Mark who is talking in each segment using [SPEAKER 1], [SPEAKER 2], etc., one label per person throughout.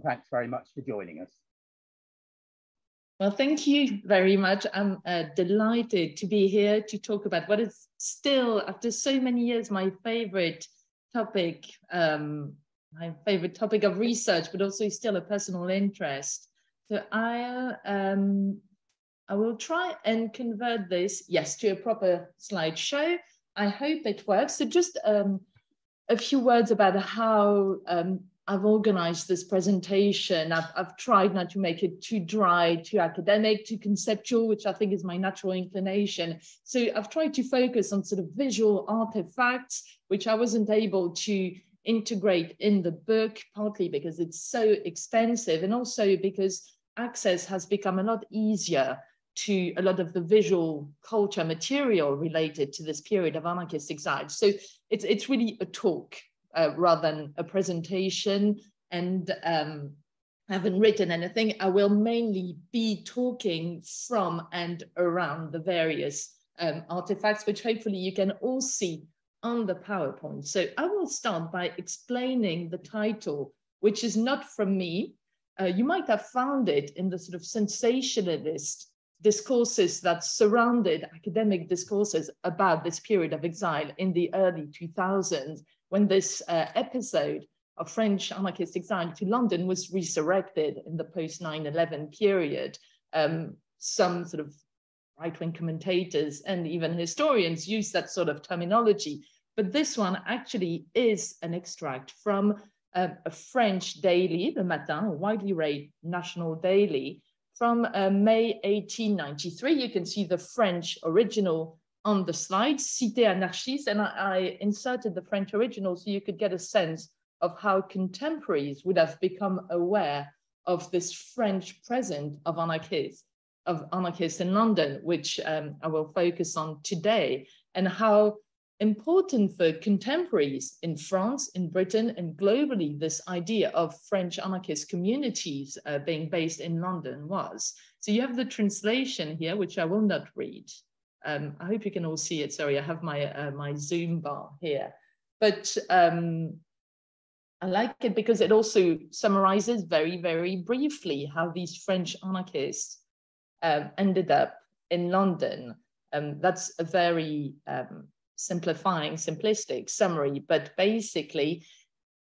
[SPEAKER 1] and thanks very much for joining us.
[SPEAKER 2] Well, thank you very much. I'm uh, delighted to be here to talk about what is still, after so many years, my favorite topic, um, my favorite topic of research, but also still a personal interest. So I, um, I will try and convert this, yes, to a proper slideshow. I hope it works. So just um, a few words about how um, I've organized this presentation. I've, I've tried not to make it too dry, too academic, too conceptual, which I think is my natural inclination. So I've tried to focus on sort of visual artifacts, which I wasn't able to integrate in the book, partly because it's so expensive and also because access has become a lot easier to a lot of the visual culture material related to this period of anarchist exile. So it's, it's really a talk uh, rather than a presentation and um, haven't written anything. I will mainly be talking from and around the various um, artifacts, which hopefully you can all see on the PowerPoint. So I will start by explaining the title, which is not from me. Uh, you might have found it in the sort of sensationalist discourses that surrounded academic discourses about this period of exile in the early 2000s when this uh, episode of French anarchist exile to London was resurrected in the post 9 11 period. Um, some sort of right wing commentators and even historians use that sort of terminology. But this one actually is an extract from uh, a French daily, Le Matin, a widely read national daily, from uh, May 1893. You can see the French original on the slide, Cité Anarchiste, and I, I, inserted the French original so you could get a sense of how contemporaries would have become aware of this French present of anarchists, of anarchists in London, which um, I will focus on today, and how important for contemporaries in France, in Britain, and globally, this idea of French anarchist communities uh, being based in London was. So you have the translation here, which I will not read. Um, I hope you can all see it. Sorry, I have my, uh, my Zoom bar here. But um, I like it because it also summarizes very, very briefly how these French anarchists um, ended up in London. Um, that's a very um, simplifying, simplistic summary, but basically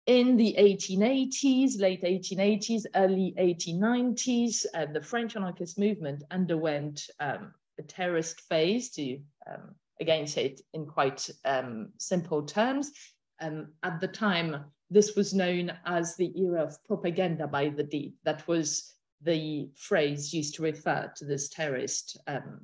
[SPEAKER 2] in the 1880s, late 1880s, early 1890s, uh, the French anarchist movement underwent um, a terrorist phase, to um, again say it in quite um, simple terms. Um, at the time, this was known as the era of propaganda by the deed. That was the phrase used to refer to this terrorist um,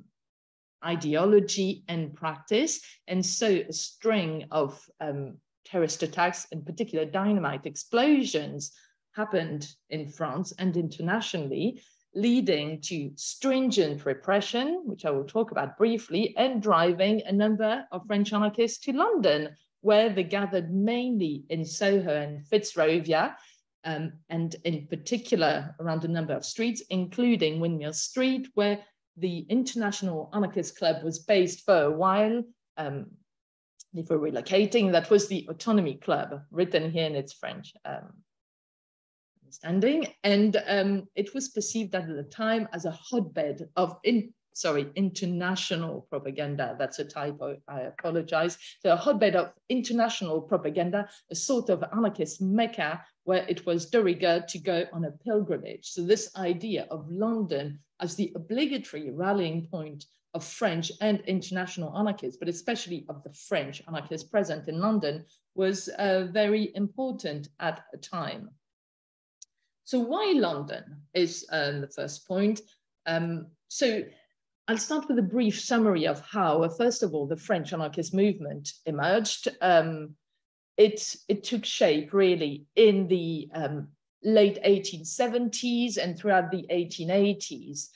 [SPEAKER 2] ideology and practice. And so a string of um, terrorist attacks, in particular dynamite explosions, happened in France and internationally leading to stringent repression, which I will talk about briefly, and driving a number of French anarchists to London, where they gathered mainly in Soho and Fitzrovia, um, and in particular around a number of streets, including Windmill Street, where the International Anarchist Club was based for a while. Um, before relocating, that was the Autonomy Club, written here in its French. Um, understanding. And um, it was perceived at the time as a hotbed of, in, sorry, international propaganda. That's a typo, I apologize. So a hotbed of international propaganda, a sort of anarchist mecca where it was de rigueur to go on a pilgrimage. So this idea of London as the obligatory rallying point of French and international anarchists, but especially of the French anarchists present in London, was uh, very important at a time. So why London is um, the first point. Um, so I'll start with a brief summary of how, uh, first of all, the French anarchist movement emerged. Um, it, it took shape really in the um, late 1870s and throughout the 1880s,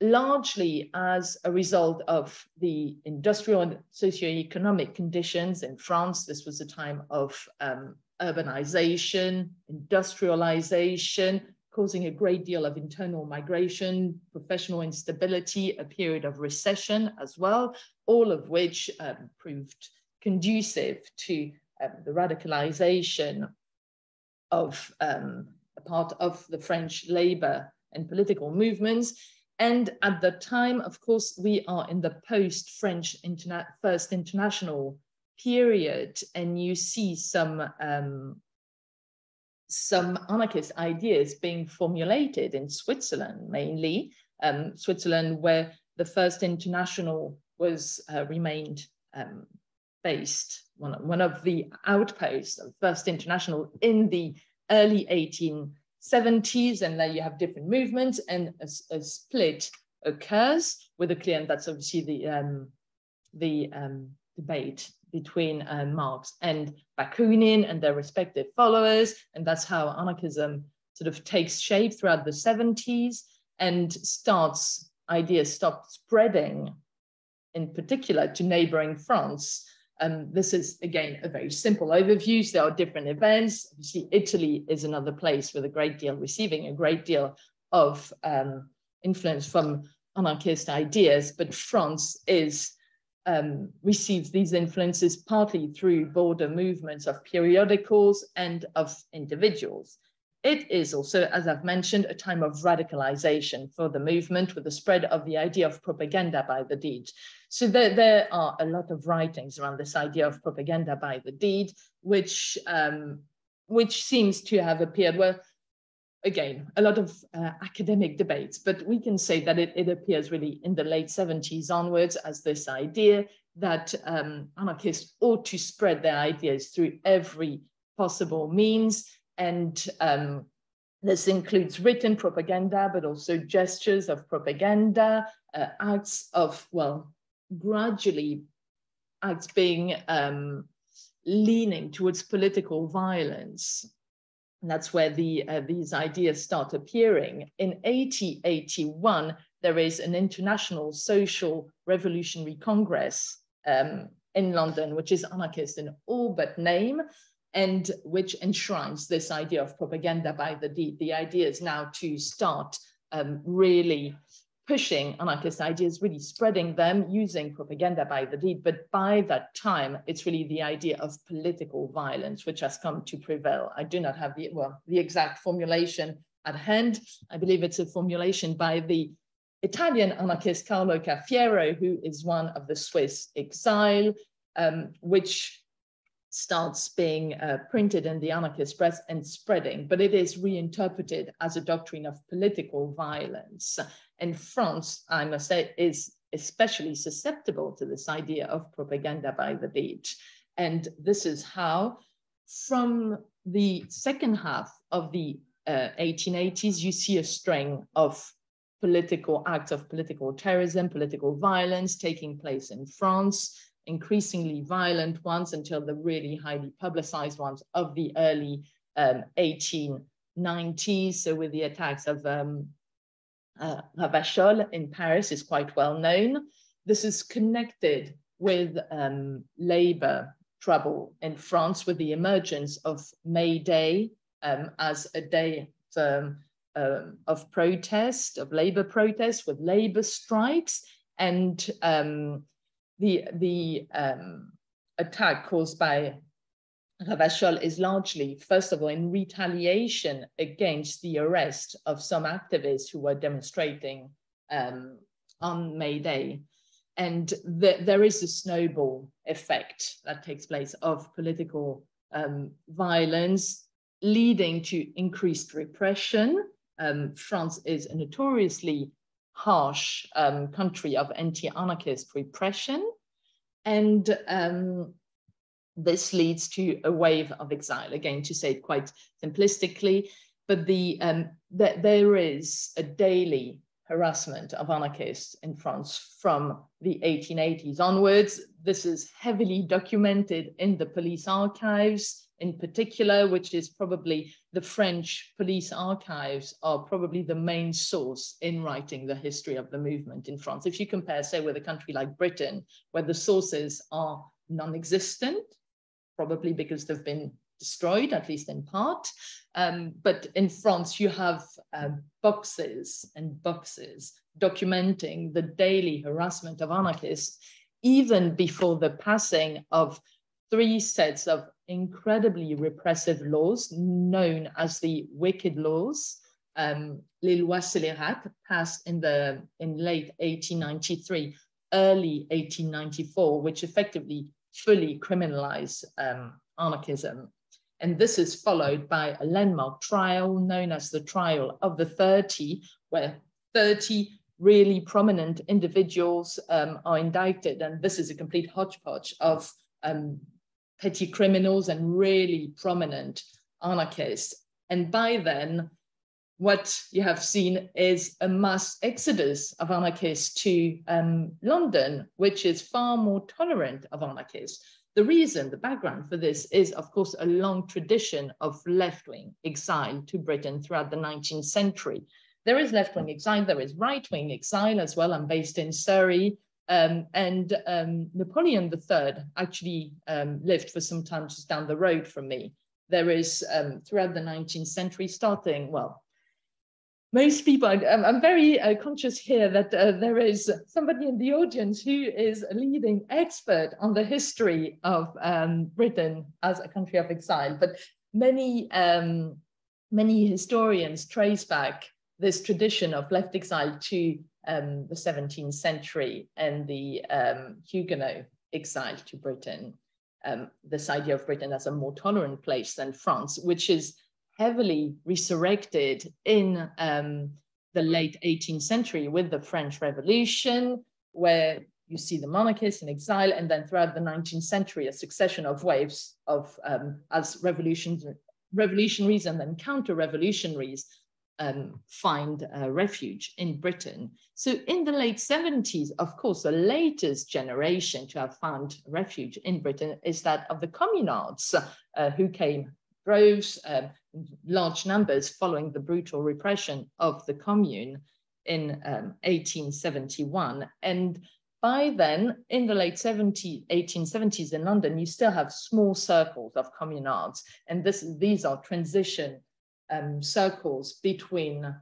[SPEAKER 2] largely as a result of the industrial and socio-economic conditions in France. This was a time of um, urbanization, industrialization, causing a great deal of internal migration, professional instability, a period of recession as well, all of which um, proved conducive to um, the radicalization of um, a part of the French labor and political movements. And at the time, of course, we are in the post-French interna First International period, and you see some um, some anarchist ideas being formulated in Switzerland, mainly um, Switzerland, where the First International was uh, remained um, based, one, one of the outposts of First International in the early 1870s, and then you have different movements, and a, a split occurs with a clear, and that's obviously the um, the um, debate between uh, Marx and Bakunin and their respective followers, and that's how anarchism sort of takes shape throughout the 70s and starts ideas start spreading in particular to neighboring France um, this is, again, a very simple overview. There are different events. Obviously, Italy is another place with a great deal, receiving a great deal of um, influence from anarchist ideas, but France is um, receives these influences partly through border movements of periodicals and of individuals. It is also, as I've mentioned, a time of radicalization for the movement with the spread of the idea of propaganda by the deed. So there, there are a lot of writings around this idea of propaganda by the deed, which, um, which seems to have appeared, well, again, a lot of uh, academic debates, but we can say that it, it, appears really in the late 70s onwards as this idea that um, anarchists ought to spread their ideas through every possible means and um, this includes written propaganda, but also gestures of propaganda, uh, acts of, well, gradually acts being um, leaning towards political violence. And that's where the, uh, these ideas start appearing. In 1881, there is an International Social Revolutionary Congress um, in London, which is anarchist in all but name and which enshrines this idea of propaganda by the deed. The idea is now to start um, really pushing anarchist ideas, really spreading them using propaganda by the deed. But by that time, it's really the idea of political violence, which has come to prevail. I do not have the, well, the exact formulation at hand. I believe it's a formulation by the Italian anarchist Carlo Cafiero, who is one of the Swiss exile, um, which starts being uh, printed in the anarchist press and spreading, but it is reinterpreted as a doctrine of political violence. And France, I must say, is especially susceptible to this idea of propaganda by the deed. And this is how, from the second half of the uh, 1880s, you see a string of political acts of political terrorism, political violence taking place in France increasingly violent ones until the really highly publicized ones of the early um, 1890s. So with the attacks of um, uh, Ravachol in Paris is quite well known. This is connected with um, labor trouble in France with the emergence of May Day um, as a day of, um, of protest, of labor protest with labor strikes and um, the, the um, attack caused by Ravachol is largely, first of all, in retaliation against the arrest of some activists who were demonstrating um, on May Day. And the, there is a snowball effect that takes place of political um, violence leading to increased repression. Um, France is a notoriously harsh um, country of anti-anarchist repression. And um, this leads to a wave of exile, again, to say it quite simplistically, but the, um, th there is a daily harassment of anarchists in France from the 1880s onwards. This is heavily documented in the police archives in particular, which is probably the French police archives are probably the main source in writing the history of the movement in France. If you compare, say, with a country like Britain, where the sources are non-existent, probably because they've been destroyed, at least in part. Um, but in France, you have uh, boxes and boxes documenting the daily harassment of anarchists, even before the passing of three sets of incredibly repressive laws known as the wicked laws. Um, les lois scélérates passed in the in late 1893, early 1894, which effectively fully criminalize um, anarchism. And this is followed by a landmark trial known as the Trial of the 30, where 30 really prominent individuals um, are indicted. And this is a complete hodgepodge of um, petty criminals and really prominent anarchists. And by then, what you have seen is a mass exodus of anarchists to um, London, which is far more tolerant of anarchists. The reason, the background for this is, of course, a long tradition of left wing exile to Britain throughout the 19th century. There is left wing exile, there is right wing exile as well. I'm based in Surrey. Um, and um, Napoleon III actually um, lived for some time just down the road from me. There is, um, throughout the 19th century, starting, well, most people, I'm, I'm very uh, conscious here that uh, there is somebody in the audience who is a leading expert on the history of um, Britain as a country of exile, but many, um, many historians trace back this tradition of left exile to um, the 17th century and the um, Huguenot exile to Britain. Um, this idea of Britain as a more tolerant place than France, which is heavily resurrected in um, the late 18th century with the French Revolution, where you see the monarchists in exile, and then throughout the 19th century, a succession of waves of um, as revolutions, revolutionaries and then counter-revolutionaries um, find uh, refuge in Britain. So in the late 70s, of course, the latest generation to have found refuge in Britain is that of the communards uh, who came droves, uh, large numbers following the brutal repression of the commune in um, 1871. And by then, in the late 70, 1870s in London, you still have small circles of communards. And this, these are transition um, circles between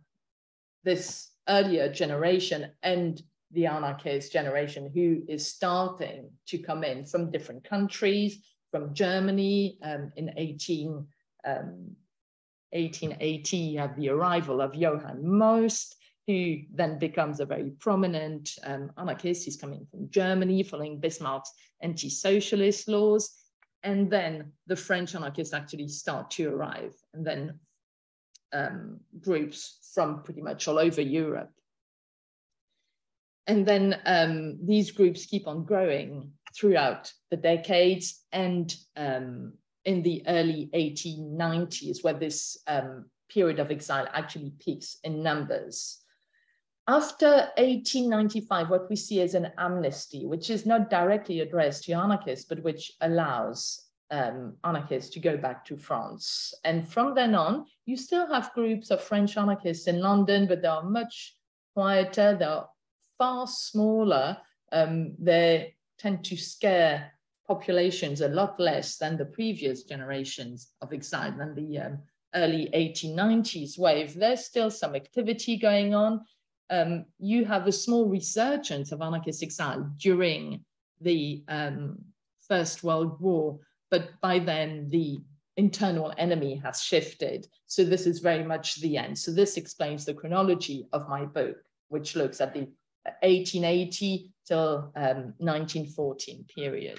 [SPEAKER 2] this earlier generation and the anarchist generation who is starting to come in from different countries, from Germany um, in 18, um, 1880, you have the arrival of Johann Most, who then becomes a very prominent um, anarchist. He's coming from Germany, following Bismarck's anti-socialist laws. And then the French anarchists actually start to arrive, and then um, groups from pretty much all over Europe. And then um, these groups keep on growing throughout the decades and um, in the early 1890s, where this um, period of exile actually peaks in numbers. After 1895, what we see is an amnesty, which is not directly addressed to anarchists, but which allows um, anarchists to go back to France. And from then on, you still have groups of French anarchists in London, but they are much quieter, they're far smaller. Um, they tend to scare populations a lot less than the previous generations of exile, than the um, early 1890s wave. There's still some activity going on. Um, you have a small resurgence of anarchist exile during the um, First World War, but by then the internal enemy has shifted. So this is very much the end. So this explains the chronology of my book, which looks at the 1880 till um, 1914 period.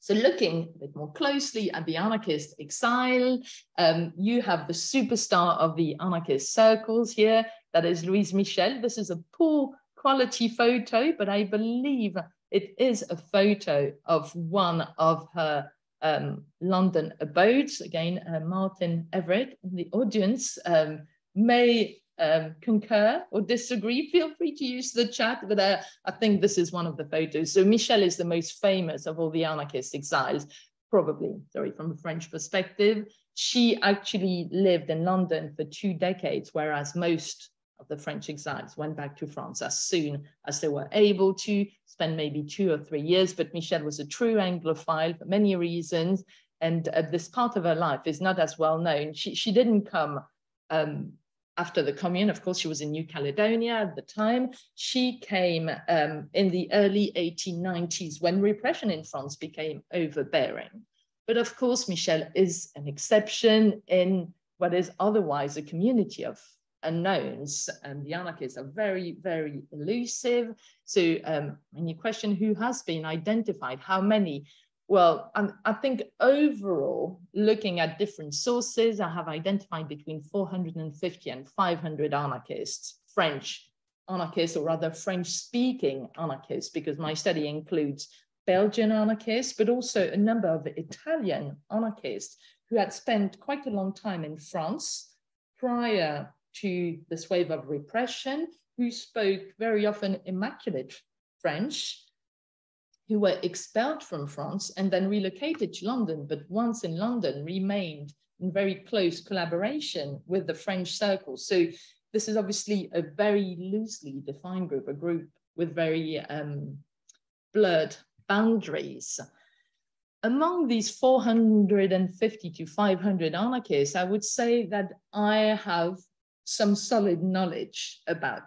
[SPEAKER 2] So looking a bit more closely at the anarchist exile, um, you have the superstar of the anarchist circles here, that is Louise Michel. This is a poor quality photo, but I believe it is a photo of one of her um, London abodes. Again, uh, Martyn Everett in the audience um, may um, concur or disagree, feel free to use the chat. But uh, I think this is one of the photos. So Michel is the most famous of all the anarchist exiles, probably, sorry, from a French perspective. She actually lived in London for two decades, whereas most of the French exiles went back to France as soon as they were able to spend maybe two or three years. But Michel was a true Anglophile for many reasons. And uh, this part of her life is not as well known. She, she didn't come um, after the commune, of course, she was in New Caledonia at the time. She came um, in the early 1890s when repression in France became overbearing. But of course, Michel is an exception in what is otherwise a community of unknowns. And the anarchists are very, very elusive. So um, when you question who has been identified, how many, well, I, think overall, looking at different sources, I have identified between 450 and 500 anarchists, French anarchists, or rather French speaking anarchists, because my study includes Belgian anarchists, but also a number of Italian anarchists who had spent quite a long time in France prior to this wave of repression, who spoke very often immaculate French, who were expelled from France and then relocated to London, but once in London remained in very close collaboration with the French circle. So this is obviously a very loosely defined group, a group with very um, blurred boundaries. Among these 450 to 500 anarchists, I would say that I have some solid knowledge about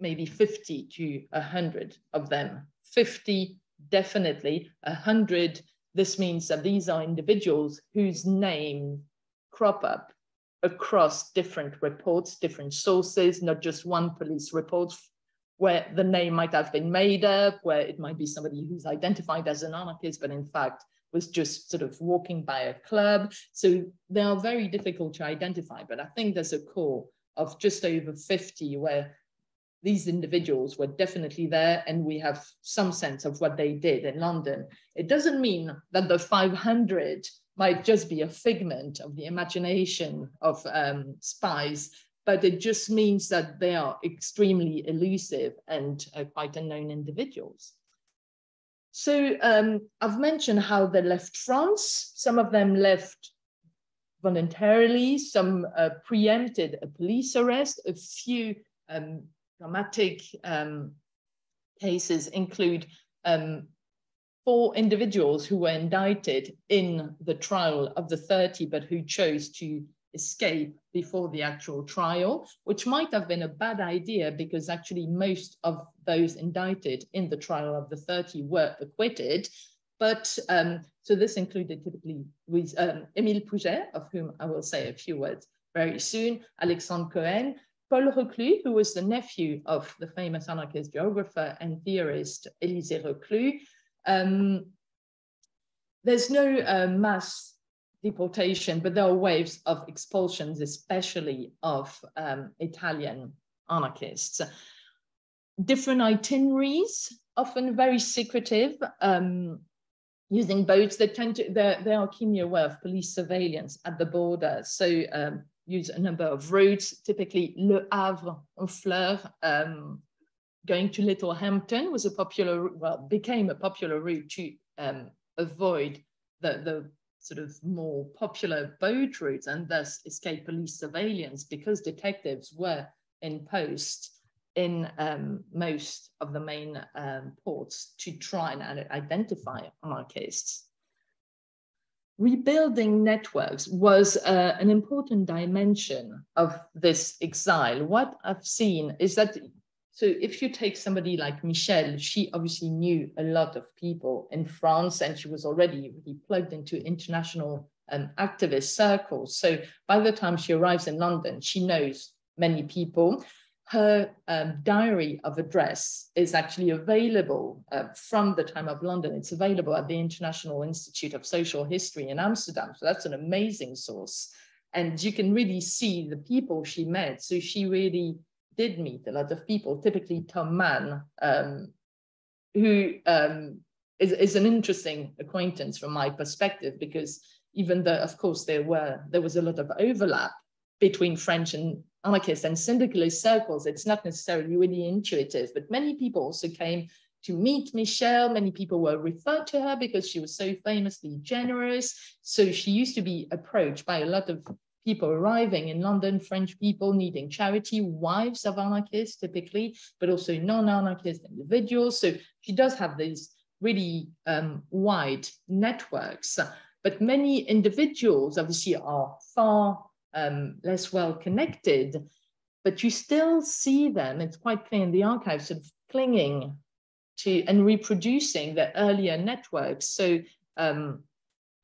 [SPEAKER 2] maybe 50 to 100 of them. 50 definitely, 100, this means that these are individuals whose name crop up across different reports, different sources, not just one police report where the name might have been made up, where it might be somebody who's identified as an anarchist, but in fact was just sort of walking by a club. So they are very difficult to identify, but I think there's a core of just over 50 where these individuals were definitely there and we have some sense of what they did in London. It doesn't mean that the 500 might just be a figment of the imagination of um, spies, but it just means that they are extremely elusive and uh, quite unknown individuals. So um, I've mentioned how they left France. Some of them left voluntarily, some uh, preempted a police arrest. A few um, dramatic um, cases include um, four individuals who were indicted in the trial of the 30, but who chose to escape before the actual trial, which might have been a bad idea because actually most of those indicted in the trial of the 30 were acquitted. But um, so this included typically with um, Émile Pouget, of whom I will say a few words very soon, Alexandre Cohen, Paul Reclus, who was the nephew of the famous anarchist geographer and theorist Élisée Reclus. Um, there's no uh, mass deportation, but there are waves of expulsions, especially of um, Italian anarchists. Different itineraries, often very secretive, um, using boats that tend to, they are keenly aware of police surveillance at the border. So um, use a number of routes, typically Le Havre Honfleur, um, going to Littlehampton was a popular, well, became a popular route to um, avoid the, the sort of more popular boat routes and thus escape police surveillance because detectives were in post in um, most of the main um, ports to try and identify anarchists. Rebuilding networks was uh, an important dimension of this exile. What I've seen is that so if you take somebody like Michel, she obviously knew a lot of people in France and she was already really plugged into international um, activist circles. So by the time she arrives in London, she knows many people. Her um, diary of address is actually available uh, from the time of London. It's available at the International Institute of Social History in Amsterdam. So that's an amazing source. And you can really see the people she met. So she really did meet a lot of people, typically Tom Mann, um, who um, is, is an interesting acquaintance from my perspective, because even though, of course, there were there was a lot of overlap between French and anarchist and syndicalist circles, it's not necessarily really intuitive, but many people also came to meet Michel. Many people were referred to her because she was so famously generous. So she used to be approached by a lot of people arriving in London, French people needing charity, wives of anarchists typically, but also non-anarchist individuals. So she does have these really um, wide networks, but many individuals obviously are far um, less well connected, but you still see them, it's quite clear in the archives, of clinging to and reproducing the earlier networks. So um,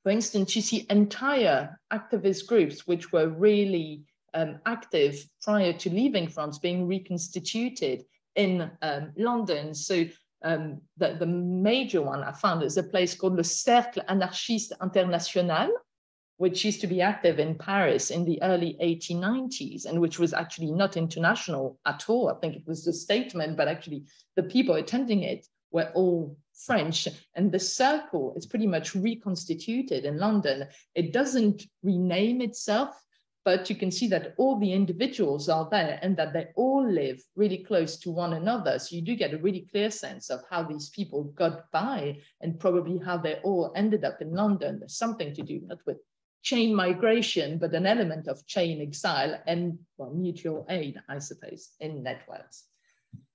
[SPEAKER 2] For instance, you see entire activist groups which were really um, active prior to leaving France being reconstituted in um, London. So um, the, the, major one I found is a place called Le Cercle Anarchiste International, which used to be active in Paris in the early 1890s and which was actually not international at all. I think it was a statement, but actually the people attending it were all French. And the circle is pretty much reconstituted in London. It doesn't rename itself, but you can see that all the individuals are there and that they all live really close to one another. So you do get a really clear sense of how these people got by and probably how they all ended up in London. There's something to do not with chain migration, but an element of chain exile and well, mutual aid, I suppose, in networks.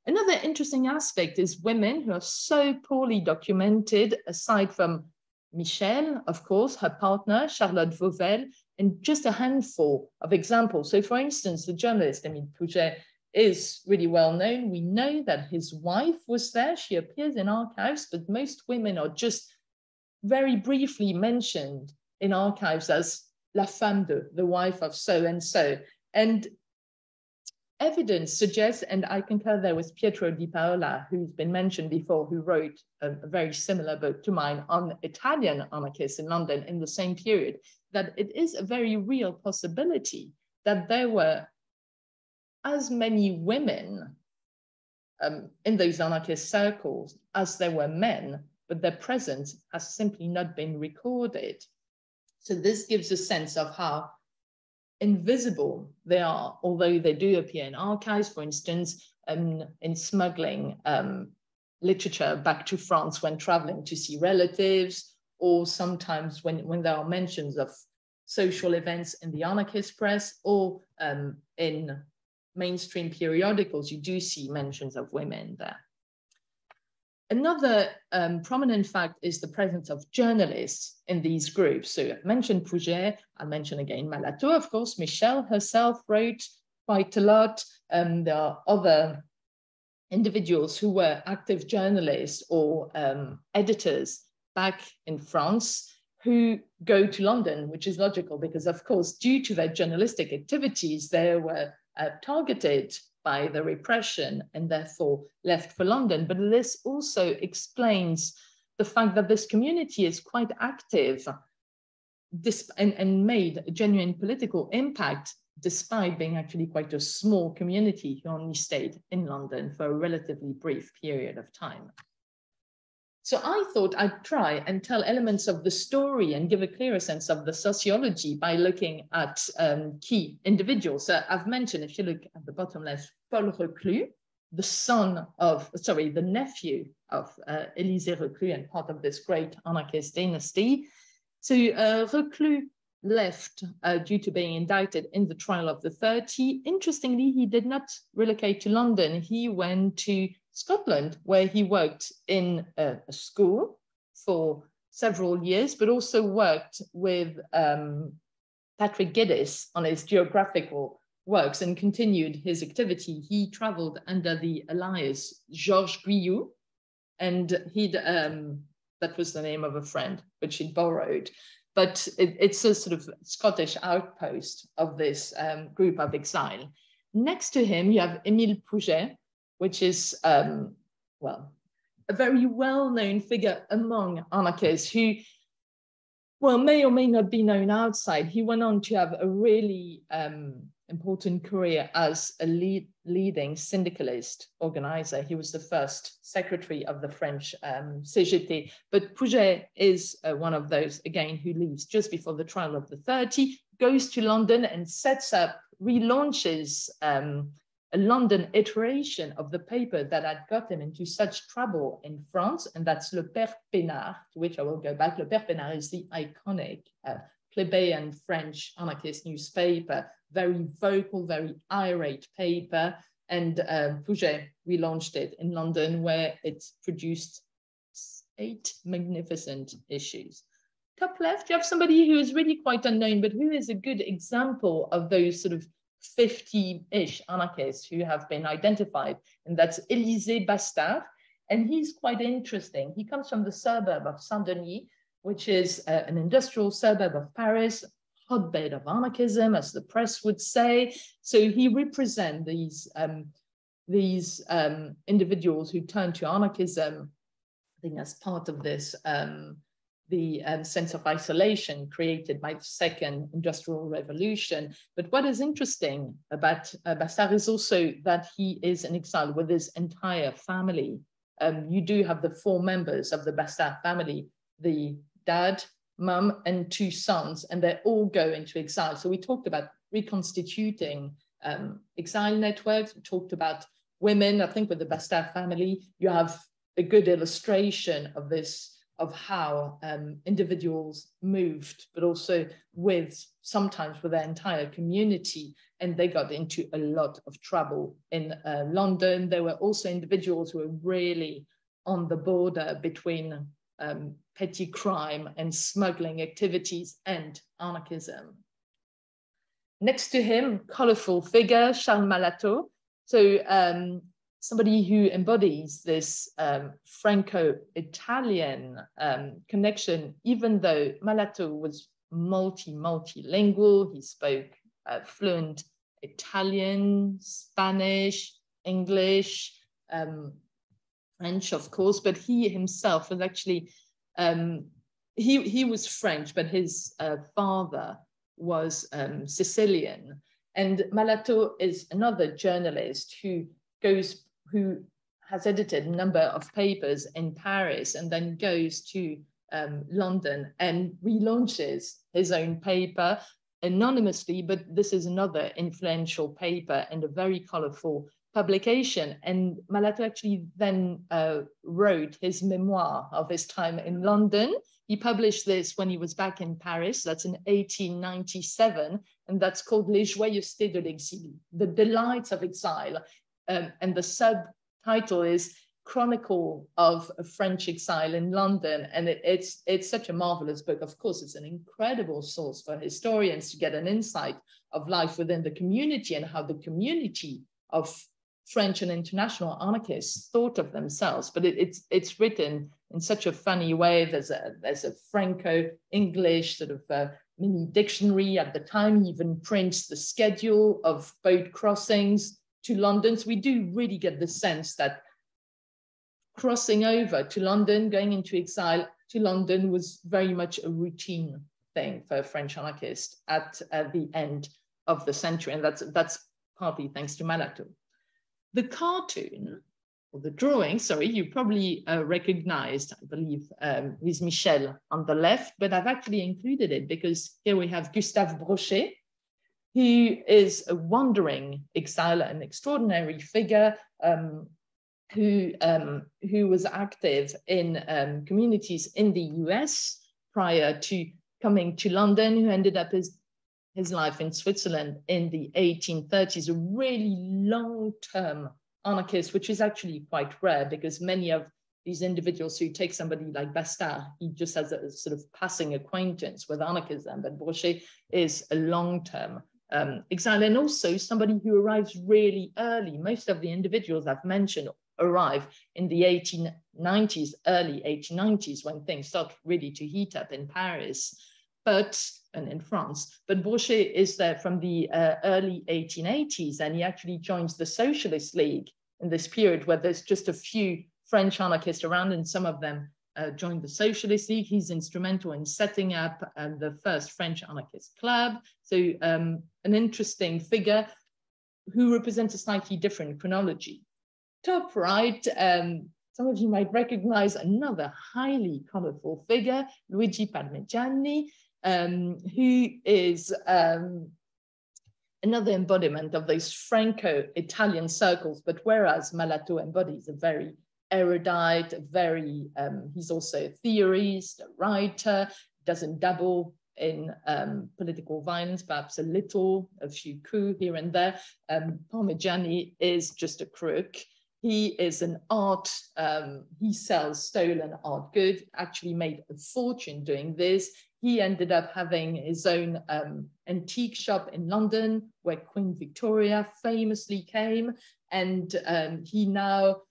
[SPEAKER 2] Another interesting aspect is women who are so poorly documented, aside from Michel, of course, her partner, Charlotte Vauvelle, and just a handful of examples. So for instance, the journalist, Émile Pouget, is really well known. We know that his wife was there. She appears in archives, but most women are just very briefly mentioned in archives as la femme de, the wife of so-and-so. And evidence suggests, and I concur there with Pietro Di Paola, who's been mentioned before, who wrote a, a, very similar book to mine on Italian anarchists in London in the same period, that it is a very real possibility that there were as many women um, in those anarchist circles as there were men, but their presence has simply not been recorded. So this gives a sense of how invisible they are, although they do appear in archives, for instance, um, in smuggling um, literature back to France when traveling to see relatives, or sometimes when, when there are mentions of social events in the anarchist press or um, in mainstream periodicals, you do see mentions of women there. Another um, prominent fact is the presence of journalists in these groups. So I've mentioned Pouget, I'll mention again Malato, of course, Michel herself wrote quite a lot. Um, there are other individuals who were active journalists or um, editors back in France who go to London, which is logical because of course, due to their journalistic activities, they were uh, targeted by the repression and therefore left for London. But this also explains the fact that this community is quite active and, and made a genuine political impact despite being actually quite a small community who only stayed in London for a relatively brief period of time. So I thought I'd try and tell elements of the story and give a clearer sense of the sociology by looking at um, key individuals. So I've mentioned, if you look at the bottom left, Paul Reclus, the son of, sorry, the nephew of uh, Reclus and part of this great anarchist dynasty. So uh, Reclus left uh, due to being indicted in the trial of the 30. Interestingly, he did not relocate to London. He went to Scotland, where he worked in a, a school for several years, but also worked with um, Patrick Geddes on his geographical works and continued his activity. He traveled under the alias Georges Guyou, and he'd, um, that was the name of a friend, which he'd borrowed. But it, it's a sort of Scottish outpost of this um, group of exile. Next to him, you have Émile Pouget, which is, um, well, a very well-known figure among anarchists who, well, may or may not be known outside. He went on to have a really um, important career as a lead, leading syndicalist organizer. He was the first secretary of the French um, CGT, but Pouget is uh, one of those, again, who leaves just before the trial of the 30, goes to London and sets up, relaunches um, a London iteration of the paper that had got him into such trouble in France, and that's Le Père Peinard, to which I will go back. Le Père Peinard is the iconic uh, plebeian French anarchist newspaper, very vocal, very irate paper, and uh, Pouget relaunched it in London, where it produced eight magnificent issues. Top left, you have somebody who is really quite unknown, but who is a good example of those sort of 50-ish anarchists who have been identified, and that's Élisée Bastard. And he's quite interesting. He comes from the suburb of Saint-Denis, which is uh, an industrial suburb of Paris, hotbed of anarchism, as the press would say. So he represents these, um, these um, individuals who turn to anarchism, I think as part of this, um, the um, sense of isolation created by the second industrial revolution. But what is interesting about uh, Bastard is also that he is in exile with his entire family. Um, you do have the four members of the Bastard family, the dad, mum, and two sons, and they all go into exile. So we talked about reconstituting um, exile networks, we talked about women, I think with the Bastard family, you have a good illustration of this of how um, individuals moved, but also with sometimes with their entire community. And they got into a lot of trouble in uh, London. There were also individuals who were really on the border between um, petty crime and smuggling activities and anarchism. Next to him, colorful figure, Charles Malato. So um, somebody who embodies this um, Franco-Italian um, connection, even though Malato was multi, multilingual, he spoke uh, fluent Italian, Spanish, English, um, French, of course, but he himself was actually, um, he, he was French, but his uh, father was um, Sicilian. And Malato is another journalist who goes who has edited a number of papers in Paris and then goes to um, London and relaunches his own paper anonymously, but this is another influential paper and a very colorful publication. And Malato actually then uh, wrote his memoir of his time in London. He published this when he was back in Paris, that's in 1897, and that's called Les Joyeusetés de l'Exil, The Delights of Exile um, and the subtitle is Chronicle of a French Exile in London. And it, it's, it's such a marvelous book. Of course, it's an incredible source for historians to get an insight of life within the community and how the community of French and international anarchists thought of themselves. But it, it's, it's written in such a funny way. There's a, there's a Franco-English sort of uh, mini dictionary at the time. He even prints the schedule of boat crossings to London. So we do really get the sense that crossing over to London, going into exile to London was very much a routine thing for a French anarchist at, at the end of the century. And that's, that's partly thanks to Malato. The cartoon, or the drawing, sorry, you probably uh, recognized, I believe, um, with Michel on the left, but I've actually included it because here we have Gustave Brocher, he is a wandering exile, an extraordinary figure um, who, um, who was active in um, communities in the US prior to coming to London, who ended up his, his life in Switzerland in the 1830s, a really long-term anarchist, which is actually quite rare because many of these individuals who take somebody like Bastard, he just has a sort of passing acquaintance with anarchism, but Brocher is a long-term um, exile and also somebody who arrives really early. Most of the individuals I've mentioned arrive in the 1890s, early 1890s when things start really to heat up in Paris, but and in France. But Bourget is there from the uh, early 1880s and he actually joins the Socialist League in this period where there's just a few French anarchists around and some of them uh, joined the Socialist League. He's instrumental in setting up um, the first French anarchist club. So um, an interesting figure who represents a slightly different chronology. Top right, um, some of you might recognize another highly colorful figure, Luigi Parmeggiani, um, who is um, another embodiment of those Franco-Italian circles, but whereas Malato embodies a very erudite, very, um, he's also a theorist, a writer, doesn't dabble in um, political violence, perhaps a little, a few coups here and there. Um, Parmeggiani is just a crook. He is an art, um, he sells stolen art goods, actually made a fortune doing this. He ended up having his own um, antique shop in London where Queen Victoria famously came. And um, he now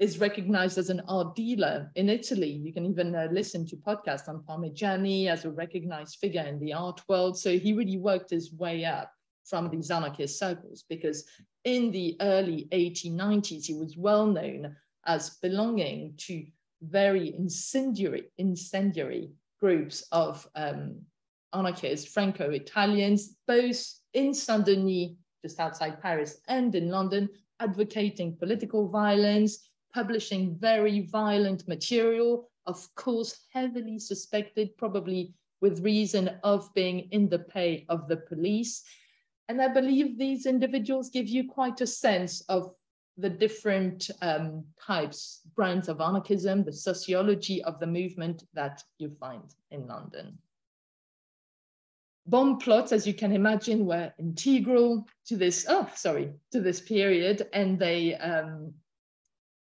[SPEAKER 2] is recognized as an art dealer in Italy. You can even uh, listen to podcasts on Parmeggiani as a recognized figure in the art world. So he really worked his way up from these anarchist circles because in the early 1890s, he was well known as belonging to very incendiary, incendiary groups of um, anarchists, Franco-Italians, both in Saint-Denis, just outside Paris, and in London, advocating political violence, publishing very violent material, of course, heavily suspected, probably with reason of being in the pay of the police. And I believe these individuals give you quite a sense of the different um, types, brands of anarchism, the sociology of the movement that you find in London. Bomb plots, as you can imagine, were integral to this, oh, sorry, to this period, and they um,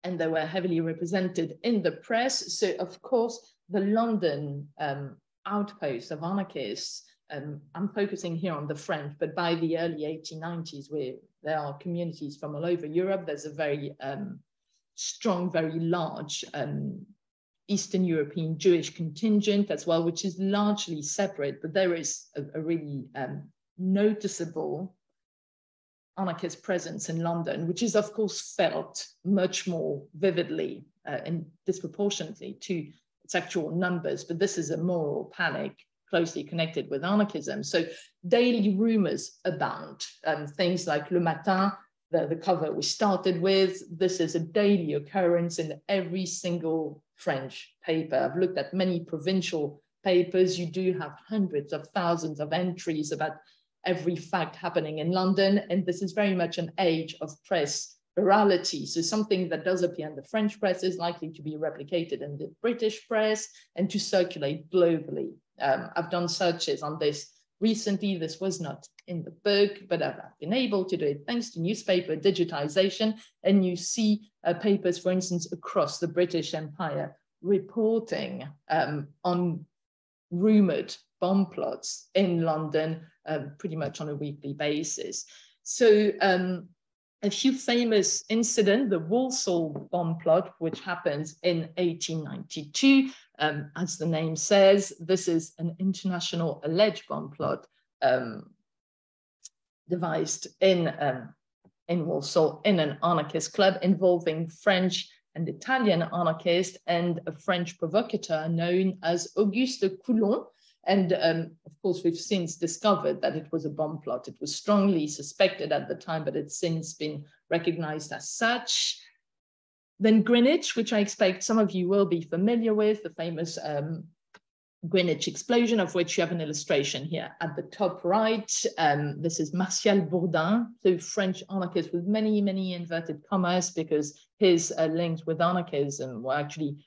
[SPEAKER 2] and they were heavily represented in the press. So, of course, the London um, outpost of anarchists, um, I'm focusing here on the French, but by the early 1890s, where there are communities from all over Europe, there's a very um, strong, very large um, Eastern European Jewish contingent as well, which is largely separate, but there is a, a really um, noticeable anarchist presence in London, which is of course felt much more vividly uh, and disproportionately to its actual numbers, but this is a moral panic closely connected with anarchism. So daily rumors abound, um, things like Le Matin, the, the cover we started with, this is a daily occurrence in every single French paper. I've looked at many provincial papers. You do have hundreds of thousands of entries about every fact happening in London. And this is very much an age of press virality. So something that does appear in the French press is likely to be replicated in the British press and to circulate globally. Um, I've done searches on this recently. This was not in the book, but I've been able to do it thanks to newspaper digitization. And you see uh, papers, for instance, across the British Empire reporting um, on rumored bomb plots in London um, pretty much on a weekly basis. So um, a few famous incidents, the Walsall bomb plot, which happens in 1892. Um, as the name says, this is an international alleged bomb plot um, devised in, um, in Walsall in an anarchist club involving French and Italian anarchists and a French provocateur known as Auguste Coulon, and um, of course, we've since discovered that it was a bomb plot. It was strongly suspected at the time, but it's since been recognized as such. Then Greenwich, which I expect some of you will be familiar with, the famous um, Greenwich explosion, of which you have an illustration here at the top right. Um, this is Martial Bourdin, the French anarchist with many, many inverted commas, because his uh, links with anarchism were actually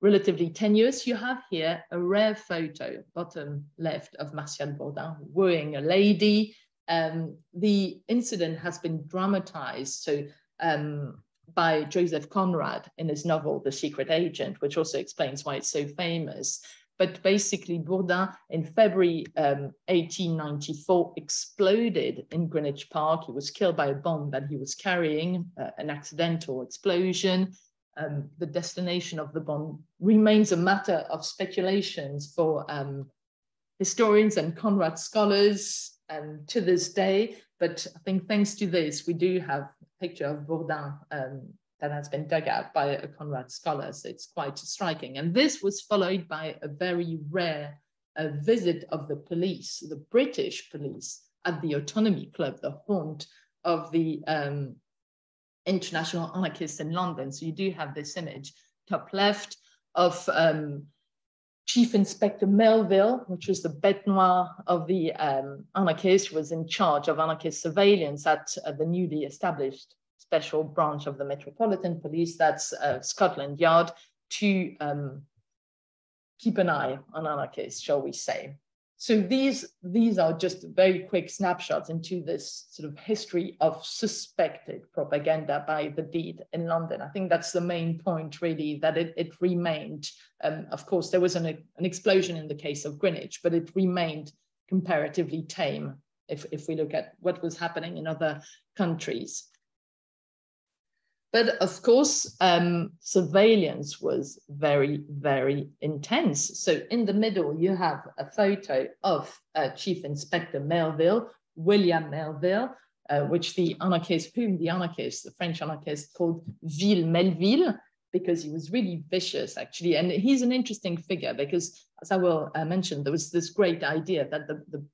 [SPEAKER 2] relatively tenuous, you have here a rare photo, bottom left, of Martial Bourdin wooing a lady. Um, the incident has been dramatized so um, by Joseph Conrad in his novel, The Secret Agent, which also explains why it's so famous. But basically, Bourdin in February um, 1894 exploded in Greenwich Park. He was killed by a bomb that he was carrying, uh, an accidental explosion um, the destination of the bomb remains a matter of speculations for um, historians and Conrad scholars um, to this day. But I think thanks to this, we do have a picture of Bourdin um, that has been dug out by a Conrad scholar. So it's quite striking. And this was followed by a very rare uh, visit of the police, the British police at the Autonomy Club, the haunt of the um, international anarchists in London. So you do have this image, top left, of um, Chief Inspector Melville, which was the bête noire of the um, anarchists, was in charge of anarchist surveillance at uh, the newly established special branch of the Metropolitan Police, that's uh, Scotland Yard, to um, keep an eye on anarchists, shall we say. So these, these are just very quick snapshots into this sort of history of suspected propaganda by the deed in London. I think that's the main point really, that it, it remained, um, of course, there was an, an explosion in the case of Greenwich, but it remained comparatively tame if, if we look at what was happening in other countries. But of course, um, surveillance was very, very intense. So in the middle, you have a photo of uh, Chief Inspector Melville, William Melville, uh, which the anarchist, whom the anarchist, the French anarchist called Ville Melville, because he was really vicious actually. And he's an interesting figure because as I will uh, mention, there was this great idea that the, the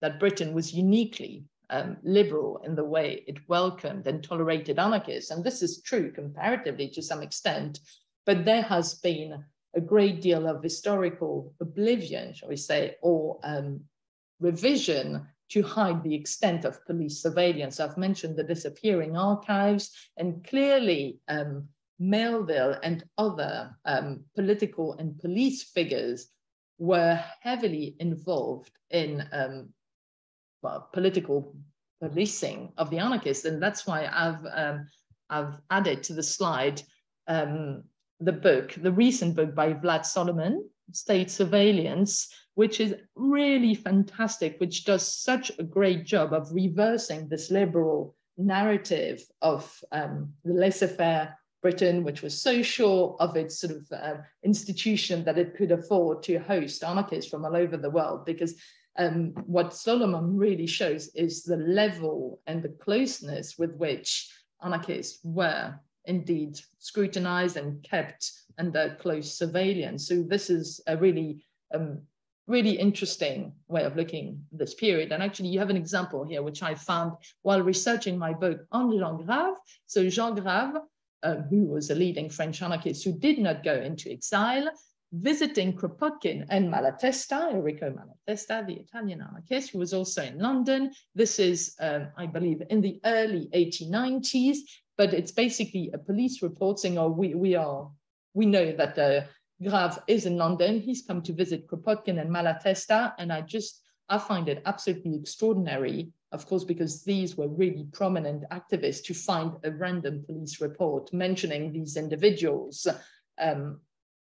[SPEAKER 2] that Britain was uniquely um, liberal in the way it welcomed and tolerated anarchists. And this is true comparatively to some extent, but there has been a great deal of historical oblivion, shall we say, or um, revision to hide the extent of police surveillance. I've mentioned the disappearing archives, and clearly um, Melville and other um, political and police figures were heavily involved in um, political policing of the anarchists. And that's why I've, um, I've added to the slide um, the book, the recent book by Vlad Solomon, State Surveillance, which is really fantastic, which does such a great job of reversing this liberal narrative of um, the laissez-faire Britain, which was so sure of its sort of uh, institution that it could afford to host anarchists from all over the world, because um, what Solomon really shows is the level and the closeness with which anarchists were indeed scrutinized and kept under close surveillance. So this is a really, um, really interesting way of looking this period. And actually you have an example here, which I found while researching my book on Jean Grave. So Jean Grave, uh, who was a leading French anarchist who did not go into exile, visiting Kropotkin and Malatesta, Enrico Malatesta, the Italian anarchist, who was also in London. This is, um, I believe, in the early 1890s, but it's basically a police report saying, oh, we, we are, we know that uh, Grave is in London. He's come to visit Kropotkin and Malatesta, and I just, I find it absolutely extraordinary, of course, because these were really prominent activists to find a random police report mentioning these individuals. Um,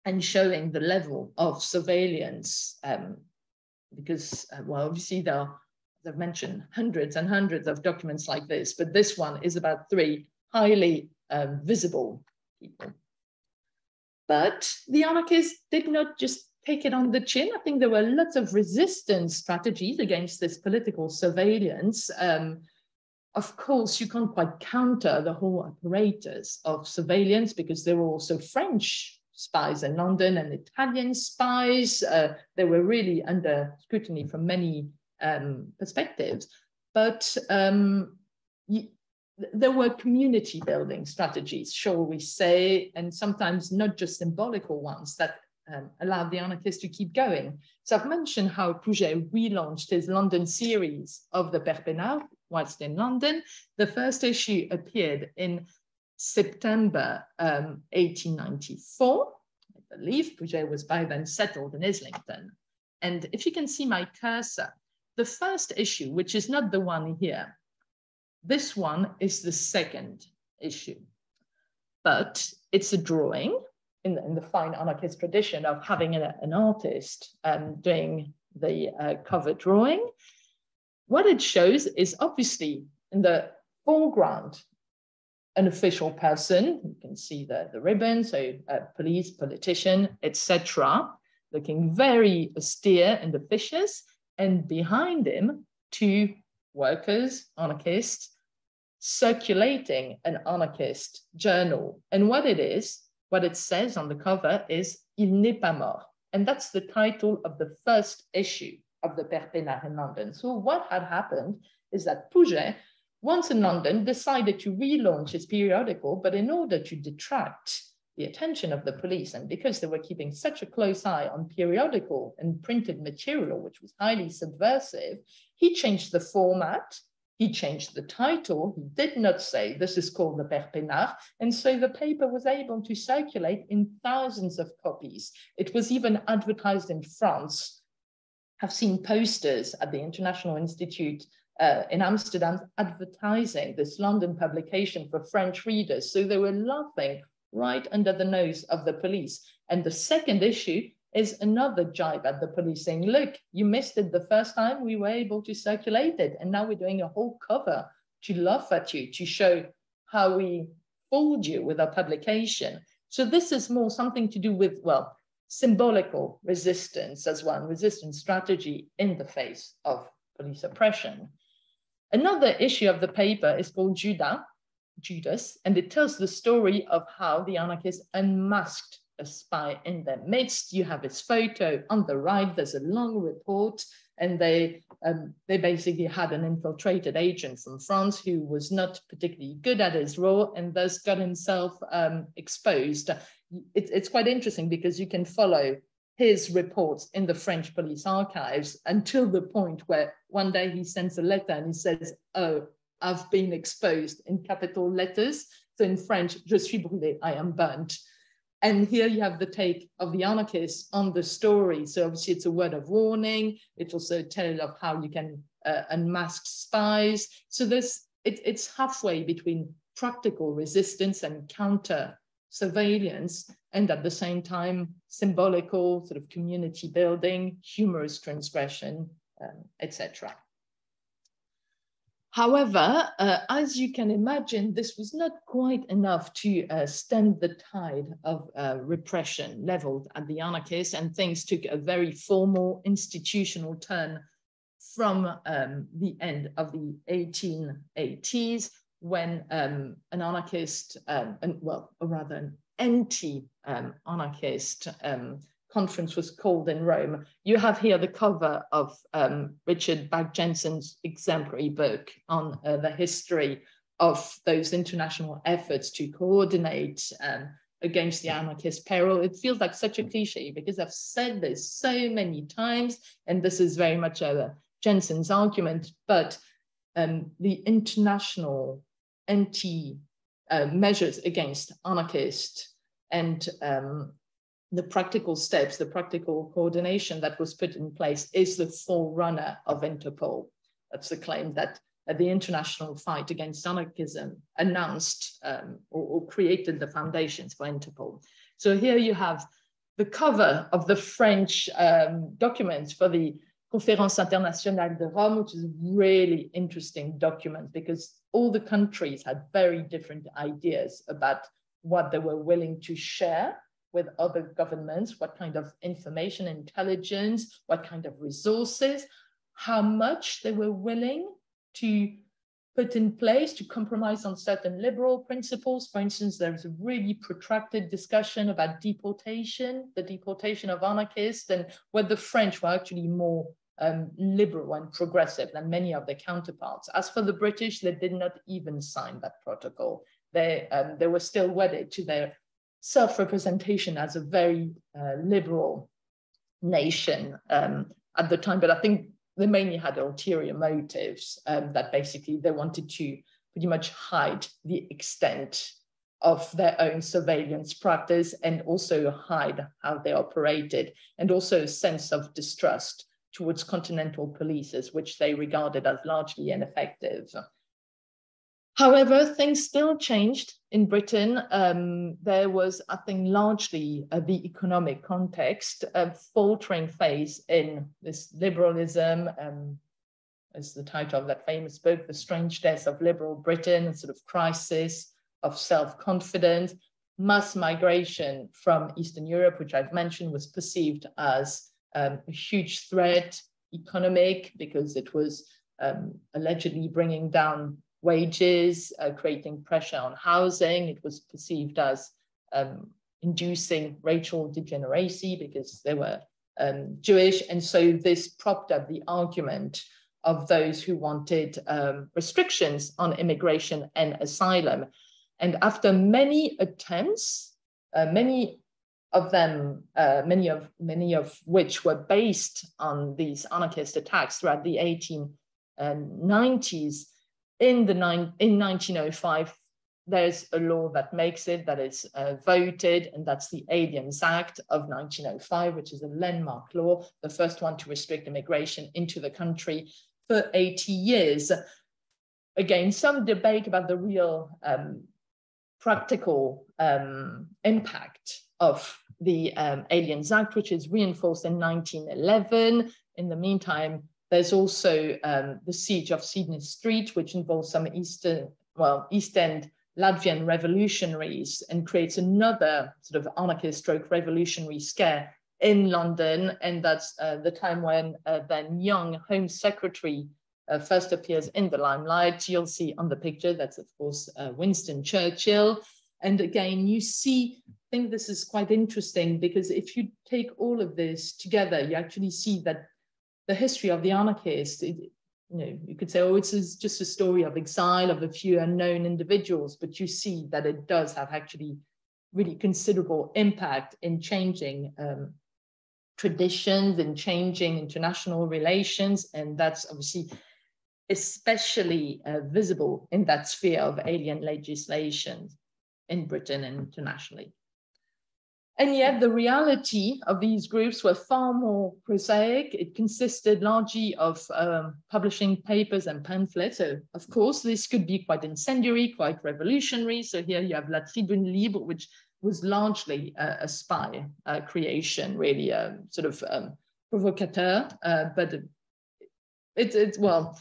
[SPEAKER 2] and showing the level of surveillance um, because, uh, well, obviously there are, I've mentioned, hundreds and hundreds of documents like this, but this one is about three highly um, visible people. But the anarchists did not just take it on the chin. I think there were lots of resistance strategies against this political surveillance. Um, of course, you can't quite counter the whole apparatus of surveillance because there were also French spies in London and Italian spies. Uh, they were really under scrutiny from many um, perspectives. But um, there were community building strategies, shall we say, and sometimes not just symbolical ones that um, allowed the anarchists to keep going. So I've mentioned how Pouget relaunched his London series of the Père whilst in London. The first issue appeared in September um, 1894. I believe Pouget was by then settled in Islington. And if you can see my cursor, the first issue, which is not the one here, this one is the second issue. But it's a drawing in the, in the fine anarchist tradition of having a, an artist um, doing the uh, cover drawing. What it shows is obviously in the foreground an official person. You can see the, the ribbon, so uh, police, politician, etc., looking very austere and officious. And behind him, two workers, anarchists, circulating an anarchist journal. And what it is, what it says on the cover is Il n'est pas mort. And that's the title of the first issue of the Père Peinards in London. So what had happened is that Pouget once in London, decided to relaunch his periodical, but in order to detract the attention of the police, and because they were keeping such a close eye on periodical and printed material, which was highly subversive, he changed the format, he changed the title, he did not say this is called the Père Peinards, and so the paper was able to circulate in thousands of copies. It was even advertised in France. I've seen posters at the International Institute uh, in Amsterdam advertising this London publication for French readers. So they were laughing right under the nose of the police. And the second issue is another jibe at the police saying, look, you missed it the first time we were able to circulate it. And now we're doing a whole cover to laugh at you, to show how we fooled you with our publication. So this is more something to do with, well, symbolical resistance as one resistance strategy in the face of police oppression. Another issue of the paper is called Judah, Judas, and it tells the story of how the anarchists unmasked a spy in their midst. You have his photo on the right, there's a long report, and they, um, they basically had an infiltrated agent from France who was not particularly good at his role and thus got himself um, exposed. It, it's quite interesting because you can follow his reports in the French police archives until the point where one day he sends a letter and he says, oh, I've been exposed in capital letters. So in French, je suis brûlé, I am burnt. And here you have the take of the anarchists on the story. So obviously it's a word of warning. It also tells of how you can uh, unmask spies. So this it, it's halfway between practical resistance and counter surveillance, and at the same time, symbolical sort of community building, humorous transgression, um, etc. However, uh, as you can imagine, this was not quite enough to uh, stem the tide of uh, repression leveled at the anarchists, and things took a very formal institutional turn from um, the end of the 1880s when um, an anarchist, um, and, well, or rather an anti-anarchist um, conference was called in Rome. You have here the cover of um, Richard Bach Jensen's exemplary book on uh, the history of those international efforts to coordinate um, against the anarchist peril. It feels like such a cliche because I've said this so many times, and this is very much a Jensen's argument, but um, the international anti uh, measures against anarchist and um, the practical steps, the practical coordination that was put in place is the forerunner of Interpol. That's the claim that uh, the international fight against anarchism announced um, or, or, created the foundations for Interpol. So here you have the cover of the French um, documents for the Conférence Internationale de Rome, which is a really interesting document because all the countries had very different ideas about what they were willing to share with other governments, what kind of information intelligence, what kind of resources, how much they were willing to put in place to compromise on certain liberal principles. For instance, there was a really protracted discussion about deportation, the deportation of anarchists, and where the French were actually more um, liberal and progressive than many of their counterparts. As for the British, they did not even sign that protocol. They, um, they were still wedded to their self-representation as a very uh, liberal nation um, at the time, but I think they mainly had ulterior motives um, that basically they wanted to pretty much hide the extent of their own surveillance practice and also hide how they operated and also a sense of distrust towards continental polices, which they regarded as largely ineffective. However, things still changed in Britain. Um, there was, I think, largely uh, the economic context, a faltering phase in this liberalism, um, as the title of that famous book, The Strange Death of Liberal Britain, a sort of crisis of self-confidence, mass migration from Eastern Europe, which I've mentioned was perceived as um, a huge threat, economic, because it was um, allegedly bringing down wages, uh, creating pressure on housing. It was perceived as um, inducing racial degeneracy because they were um, Jewish. And so this propped up the argument of those who wanted um, restrictions on immigration and asylum. And after many attempts, uh, many of them, uh, many of many of which were based on these anarchist attacks throughout the 1890s, in the nine, in 1905, there's a law that makes it that is uh, voted, and that's the Aliens Act of 1905, which is a landmark law, the first one to restrict immigration into the country for 80 years. Again, some debate about the real um, practical um, impact of the um, Aliens Act, which is reinforced in 1911. In the meantime, there's also um, the siege of Sidney Street, which involves some Eastern, well, East End Latvian revolutionaries and creates another sort of anarchist stroke revolutionary scare in London. And that's uh, the time when uh, then young Home Secretary uh, first appears in the limelight. You'll see on the picture, that's of course uh, Winston Churchill. And again, you see, I think this is quite interesting because if you take all of this together, you actually see that the history of the anarchists, it, you know, you could say, oh, it's just a story of exile of a few unknown individuals, but you see that it does have actually really considerable impact in changing um, traditions and changing international relations. And that's obviously especially uh, visible in that sphere of alien legislation in Britain and internationally. And yet the reality of these groups were far more prosaic. It consisted largely of um, publishing papers and pamphlets. So of course, this could be quite incendiary, quite revolutionary. So here you have La Tribune Libre, which was largely a, a spy uh, creation, really um, sort of um, provocateur, uh, but it's, it, well,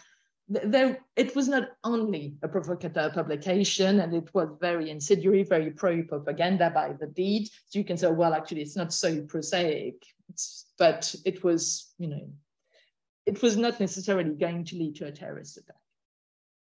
[SPEAKER 2] there, it was not only a provocateur publication and it was very incendiary, very pro-propaganda by the deed. So you can say, well, actually, it's not so prosaic, it's, but it was, you know, it was not necessarily going to lead to a terrorist attack.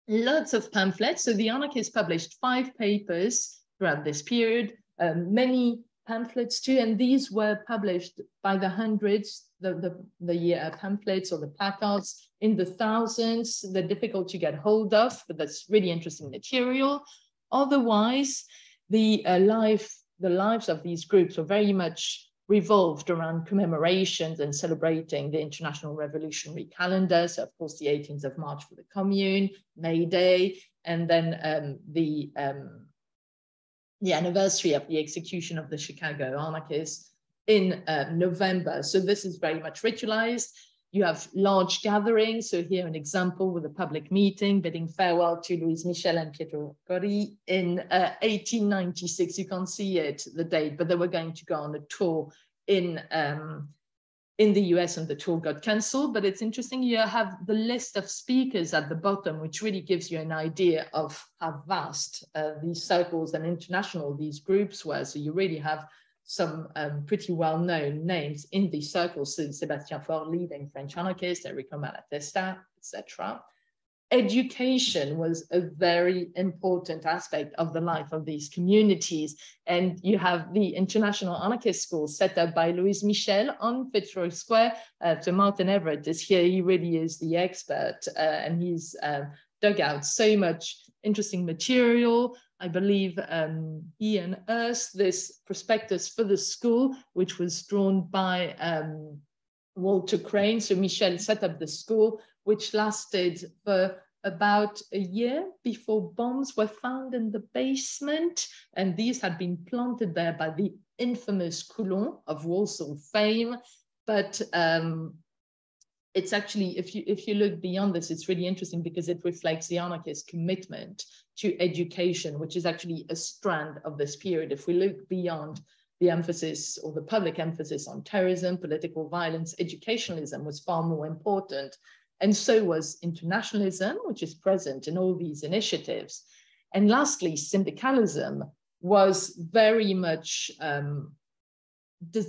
[SPEAKER 2] Lots of pamphlets. So the anarchists published five papers throughout this period, um, many pamphlets too, and these were published by the hundreds, the, the, the uh, pamphlets or the placards in the thousands. They're difficult to get hold of, but that's really interesting material. Otherwise, the uh, life, the lives of these groups were very much revolved around commemorations and celebrating the International Revolutionary Calendar. So, of course, the 18th of March for the Commune, May Day, and then um, the um, the anniversary of the execution of the Chicago anarchists in uh, November. So this is very much ritualized. You have large gatherings. So here an example with a public meeting bidding farewell to Louise Michel and Pietro Gori in uh, 1896. You can't see it, the date, but they were going to go on a tour in um, in the US and the tour got cancelled, but it's interesting you have the list of speakers at the bottom, which really gives you an idea of how vast uh, these circles and international these groups were. So you really have some um, pretty well-known names in these circles, so Sébastien Faure leading French anarchist, Enrico Malatesta, etc education was a very important aspect of the life of these communities. And you have the International Anarchist School set up by Louise Michel on Fitzroy Square. Uh, so Martyn Everett is here. He really is the expert uh, and he's uh, dug out so much interesting material. I believe um, he unearthed this prospectus for the school, which was drawn by um, Walter Crane. So Michel set up the school which lasted for about a year before bombs were found in the basement. And these had been planted there by the infamous Coulon of Walsall fame. But um, it's actually, if you, if you look beyond this, it's really interesting because it reflects the anarchist commitment to education, which is actually a strand of this period. If we look beyond the emphasis or the public emphasis on terrorism, political violence, educationalism was far more important and so was internationalism, which is present in all these initiatives. And lastly, syndicalism was very much um,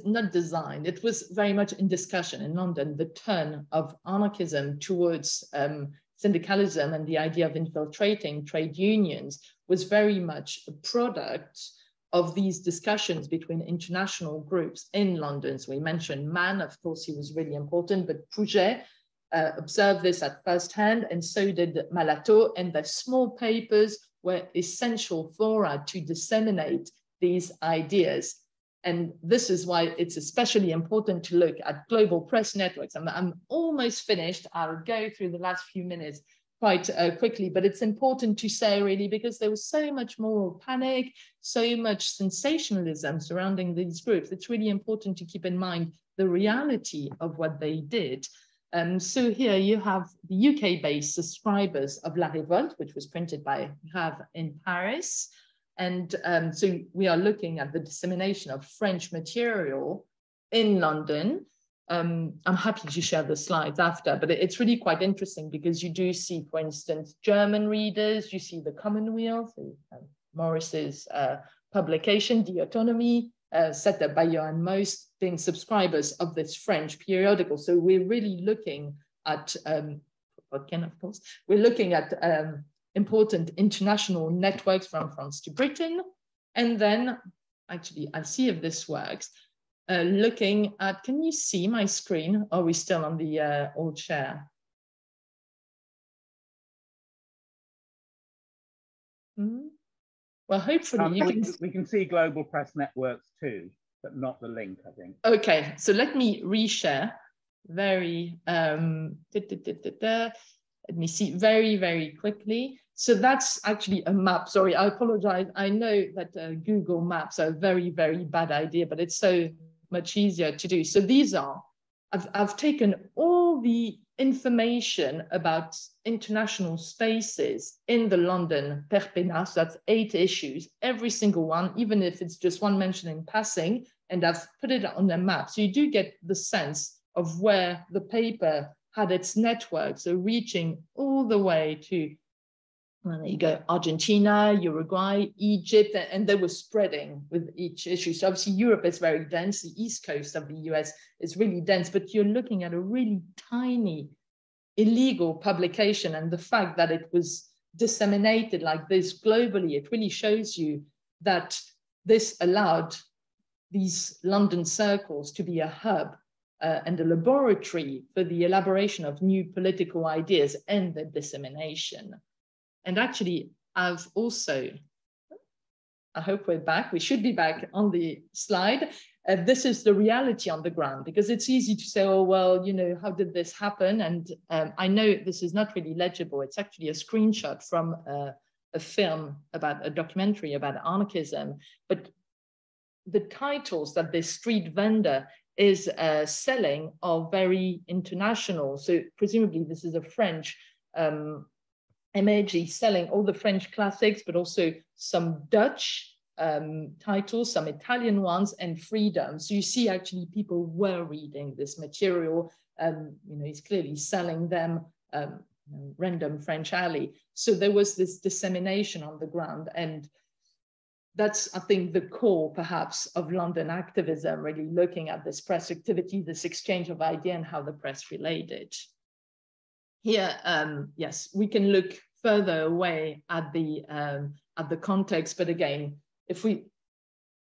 [SPEAKER 2] not designed, it was very much in discussion in London, the turn of anarchism towards um, syndicalism and the idea of infiltrating trade unions was very much a product of these discussions between international groups in London. So we mentioned Mann, of course, he was really important, but Pouget uh, observed this at first hand, and so did Malato, and the small papers were essential fora to disseminate these ideas. And this is why it's especially important to look at global press networks. I'm, I'm almost finished. I'll go through the last few minutes quite uh, quickly, but it's important to say really because there was so much moral panic, so much sensationalism surrounding these groups. It's really important to keep in mind the reality of what they did. Um, so here you have the UK-based subscribers of La Révolte, which was printed by Grave in Paris. And um, so we are looking at the dissemination of French material in London. Um, I'm happy to share the slides after, but it's really quite interesting because you do see, for instance, German readers, you see the Commonweal, so, um, Morris's uh, publication, The Autonomy, uh, set up by Johann Most, being subscribers of this French periodical. So we're really looking at, um, again, of course, we're looking at um, important international networks from France to Britain. And then, actually, I'll see if this works, uh, looking at, can you see my screen? Are we still on the uh, old share? Hmm? Well, hopefully um,
[SPEAKER 1] you we, can... we can see global press networks too, but not the link, I think.
[SPEAKER 2] Okay, so let me reshare very, um, da, da, da, let me see very, very quickly. So that's actually a map. Sorry, I apologize. I know that uh, Google Maps are a very, very bad idea, but it's so much easier to do. So these are, I've, I've taken all the information about international spaces in the London Père Peinard. So that's eight issues, every single one, even if it's just one mention in passing, and I've put it on the map. So you do get the sense of where the paper had its network, so reaching all the way to well, there you go, Argentina, Uruguay, Egypt, and they were spreading with each issue. So obviously Europe is very dense. The east coast of the US is really dense, but you're looking at a really tiny illegal publication. And the fact that it was disseminated like this globally, it really shows you that this allowed these London circles to be a hub uh, and a laboratory for the elaboration of new political ideas and their dissemination. And actually, I've also, I hope we're back, we should be back on the slide. Uh, this is the reality on the ground because it's easy to say, oh, well, you know, how did this happen? And um, I know this is not really legible. It's actually a screenshot from uh, a film about a documentary about anarchism. But the titles that this street vendor is uh, selling are very international. So presumably this is a French um, MAG selling all the French classics, but also some Dutch um, titles, some Italian ones, and freedom. So you see, actually, people were reading this material. Um, you know, he's clearly selling them um, random French alley. So there was this dissemination on the ground, and that's, I think, the core, perhaps, of London activism. Really looking at this press activity, this exchange of idea, and how the press related. Here, um, yes, we can look further away at the um, at the context, but again, if we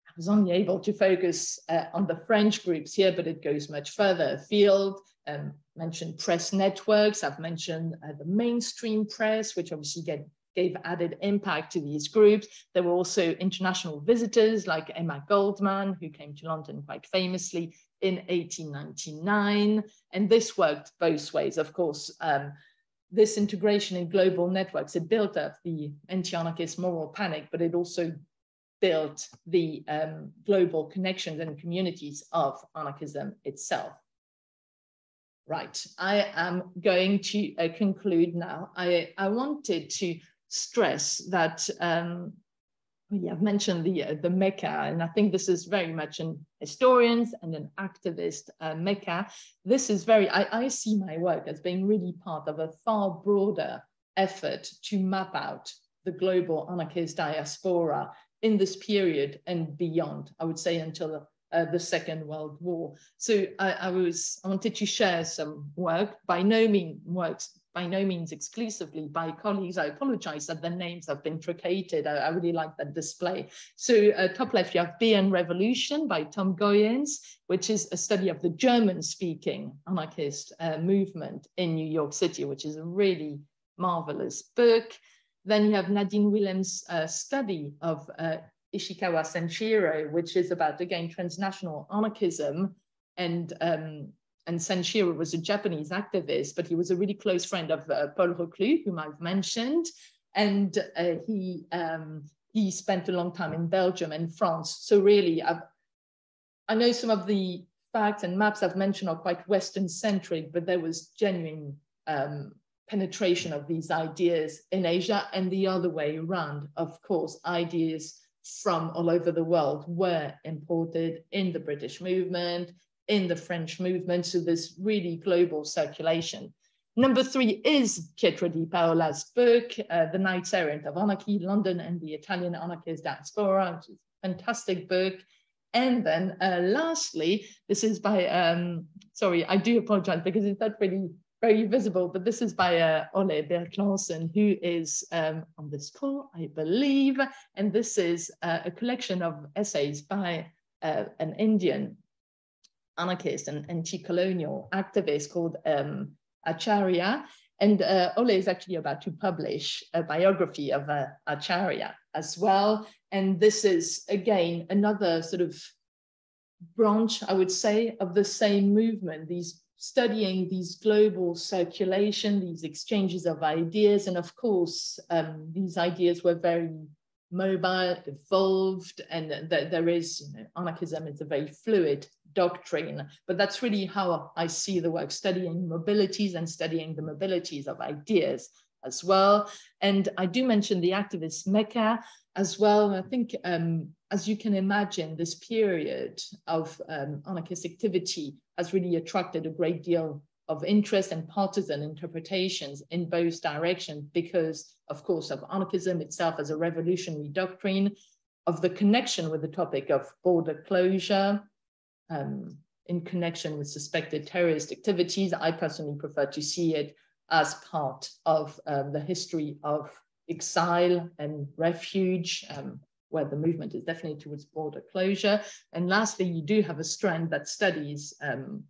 [SPEAKER 2] I was only able to focus uh, on the French groups here, but it goes much further afield. Um, mentioned press networks. I've mentioned uh, the mainstream press, which obviously get, gave added impact to these groups. There were also international visitors like Emma Goldman, who came to London quite famously in 1899. And this worked both ways. Of course, um, this integration in global networks, it built up the anti-anarchist moral panic, but it also built the um, global connections and communities of anarchism itself. Right, I am going to uh, conclude now. I, I wanted to stress that um, yeah, I've mentioned the uh, the Mecca, and I think this is very much an historians and an activist uh, Mecca. This is very, I, I see my work as being really part of a far broader effort to map out the global anarchist diaspora in this period and beyond, I would say until uh, the Second World War. So I, I, was I wanted to share some work, by no means works by no means exclusively by colleagues. I apologize that the names have been truncated. I, I really like that display. So uh, top left, you have Beer and Revolution by Tom Goyens, which is a study of the German-speaking anarchist uh, movement in New York City, which is a really marvelous book. Then you have Nadine Willems' uh, study of uh, Ishikawa Sanshiro, which is about, again, transnational anarchism and um, and Sanshiro was a Japanese activist, but he was a really close friend of uh, Paul Reclus, whom I've mentioned. And uh, he, um, he spent a long time in Belgium and France. So really, I've, I know some of the facts and maps I've mentioned are quite Western centric, but there was genuine um, penetration of these ideas in Asia and the other way around. Of course, ideas from all over the world were imported in the British movement, in the French movement. So this really global circulation. Number three is Pietro di Paola's book, uh, The Knights Errant of Anarchy, London and the Italian Anarchist Diaspora, which is a fantastic book. And then uh, lastly, this is by, um, sorry, I do apologize because it's not really very visible, but this is by uh, Ole Birk Laursen, who is um, on this call, I believe. And this is uh, a collection of essays by uh, an Indian anarchist and anti-colonial activist called um, Acharya. And uh, Ole is actually about to publish a biography of uh, Acharya as well. And this is, again, another sort of branch, I would say, of the same movement, these studying these global circulation, these exchanges of ideas. And of course, um, these ideas were very mobile, evolved, and th there is, you know, anarchism is a very fluid doctrine, but that's really how I see the work, studying mobilities and studying the mobilities of ideas as well. And I do mention the activist Mecca as well. I think, um, as you can imagine, this period of um, anarchist activity has really attracted a great deal of interest and partisan interpretations in both directions because, of course, of anarchism itself as a revolutionary doctrine, of the connection with the topic of border closure, um, in connection with suspected terrorist activities. I personally prefer to see it as part of um, the history of exile and refuge, um, where the movement is definitely towards border closure. And lastly, you do have a strand that studies um,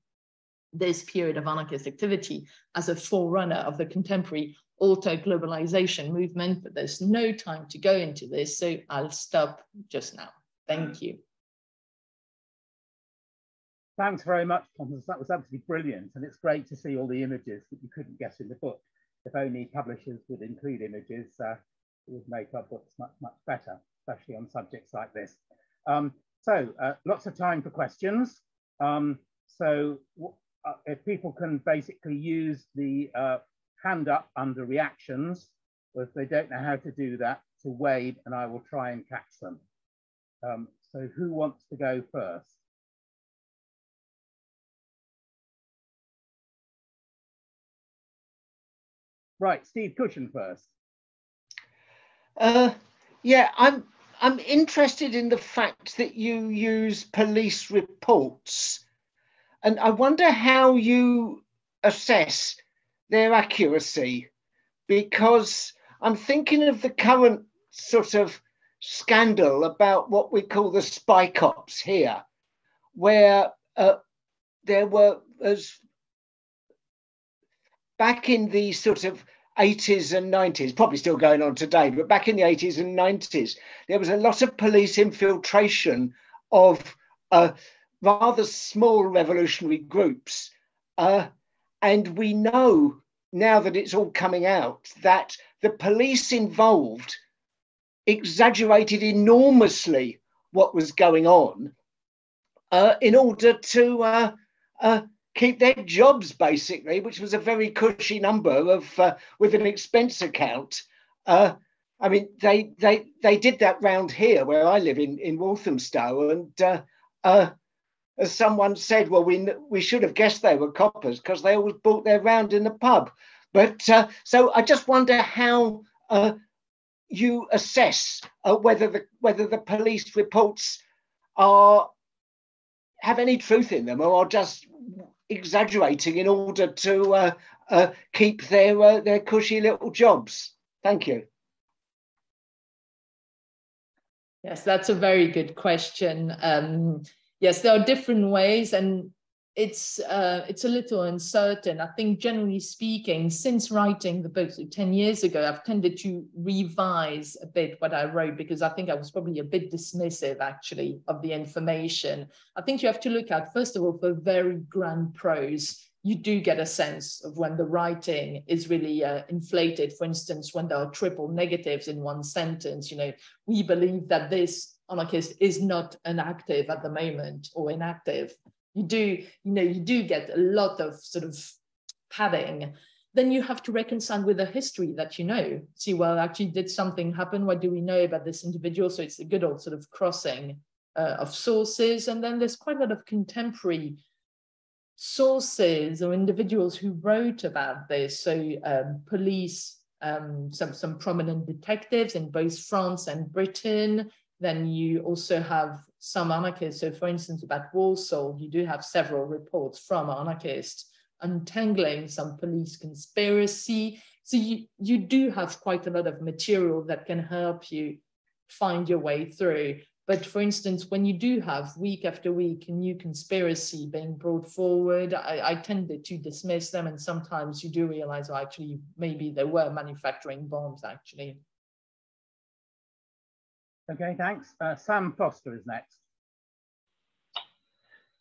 [SPEAKER 2] this period of anarchist activity as a forerunner of the contemporary alter-globalization movement, but there's no time to go into this, so I'll stop just now. Thank you.
[SPEAKER 1] Thanks very much, Thomas. That was absolutely brilliant. And it's great to see all the images that you couldn't get in the book. If only publishers would include images, uh, it would make our books much, much better, especially on subjects like this. Um, so uh, lots of time for questions. Um, so if people can basically use the uh, hand up under reactions, or if they don't know how to do that, to wave and I will try and catch them. Um, so who wants to go first? Right, Steve Cushion first.
[SPEAKER 3] Uh, yeah, I'm I'm interested in the fact that you use police reports, and I wonder how you assess their accuracy, because I'm thinking of the current sort of scandal about what we call the spy cops here, where uh, there were as back in the sort of 80s and 90s, probably still going on today, but back in the 80s and 90s, there was a lot of police infiltration of uh, rather small revolutionary groups. Uh, and we know now that it's all coming out that the police involved exaggerated enormously what was going on uh, in order to uh, uh, keep their jobs basically, which was a very cushy number of uh, with an expense account. Uh, I mean, they they they did that round here where I live in in Walthamstow, and uh, as someone said, well, we we should have guessed they were coppers because they always bought their round in the pub. But uh, so I just wonder how uh, you assess whether the whether the police reports are have any truth in them or are just exaggerating in order to uh, uh, keep their uh, their cushy little jobs. Thank you.
[SPEAKER 2] Yes, that's a very good question. Um, yes, there are different ways, and it's uh, it's a little uncertain. I think generally speaking, since writing the book so 10 years ago, I've tended to revise a bit what I wrote because I think I was probably a bit dismissive actually of the information. I think you have to look at, first of all, for very grand prose, you do get a sense of when the writing is really uh, inflated. For instance, when there are triple negatives in one sentence, you know, we believe that this anarchist is not an active at the moment or inactive you do, you know, you do get a lot of sort of padding. Then you have to reconcile with the history that you know. See, well, actually, did something happen? What do we know about this individual? So it's a good old sort of crossing uh, of sources. And then there's quite a lot of contemporary sources or individuals who wrote about this. So um, police, um, some, some prominent detectives in both France and Britain. Then you also have some anarchists. So for instance, about Walsall, you do have several reports from anarchists untangling some police conspiracy. So you, you do have quite a lot of material that can help you find your way through. But for instance, when you do have week after week a new conspiracy being brought forward, I, I tended to dismiss them. And sometimes you do realize, oh, actually, maybe they were manufacturing bombs, actually.
[SPEAKER 1] Okay, thanks. Uh, Sam Foster is next.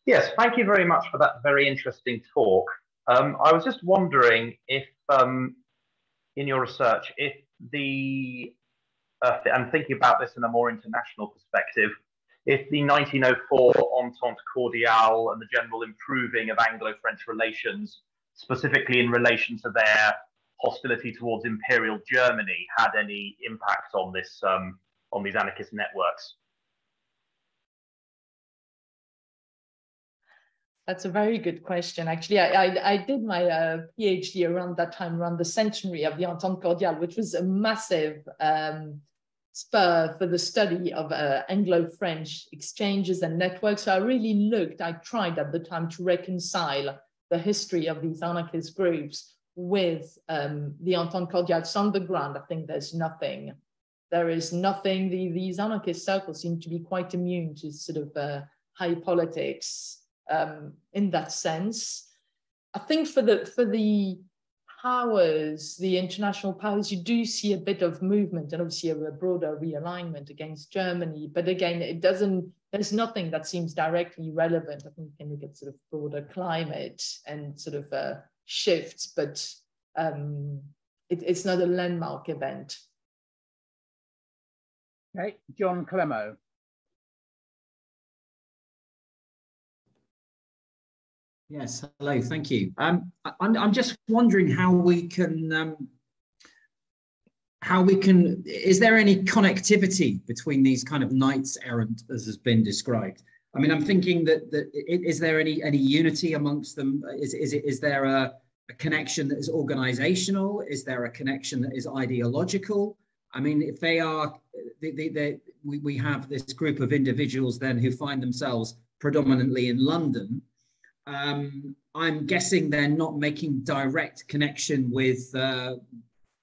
[SPEAKER 4] Yes, thank you very much for that very interesting talk. Um, I was just wondering if, um, in your research, if the uh, and thinking about this in a more international perspective, if the 1904 Entente Cordiale and the general improving of Anglo-French relations, specifically in relation to their hostility towards Imperial Germany, had any impact on this um, on these anarchist networks?
[SPEAKER 2] That's a very good question. Actually, I, I, I did my uh, PhD around that time, around the centenary of the Entente Cordiale, which was a massive um, spur for the study of uh, Anglo-French exchanges and networks. So I really looked, I tried at the time to reconcile the history of these anarchist groups with um, the Entente Cordiale. So on the ground, I think there's nothing. There is nothing, the, these anarchist circles seem to be quite immune to sort of uh, high politics um, in that sense. I think for the, for the powers, the international powers, you do see a bit of movement and obviously a, broader realignment against Germany. But again, it doesn't, there's nothing that seems directly relevant. I think we can look at sort of broader climate and sort of uh, shifts, but um, it, it's not a landmark event.
[SPEAKER 1] Okay, John Clemo.
[SPEAKER 5] Yes, hello, thank you. Um, I'm, I'm just wondering how we can, um, how we can, is there any connectivity between these kind of knights errant as has been described? I mean, I'm thinking that, that is there any, any unity amongst them? Is, is, it, is there a, a connection that is organizational? Is there a connection that is ideological? I mean, if they are, they, they, they, we, we have this group of individuals then who find themselves predominantly in London, um, I'm guessing they're not making direct connection with uh,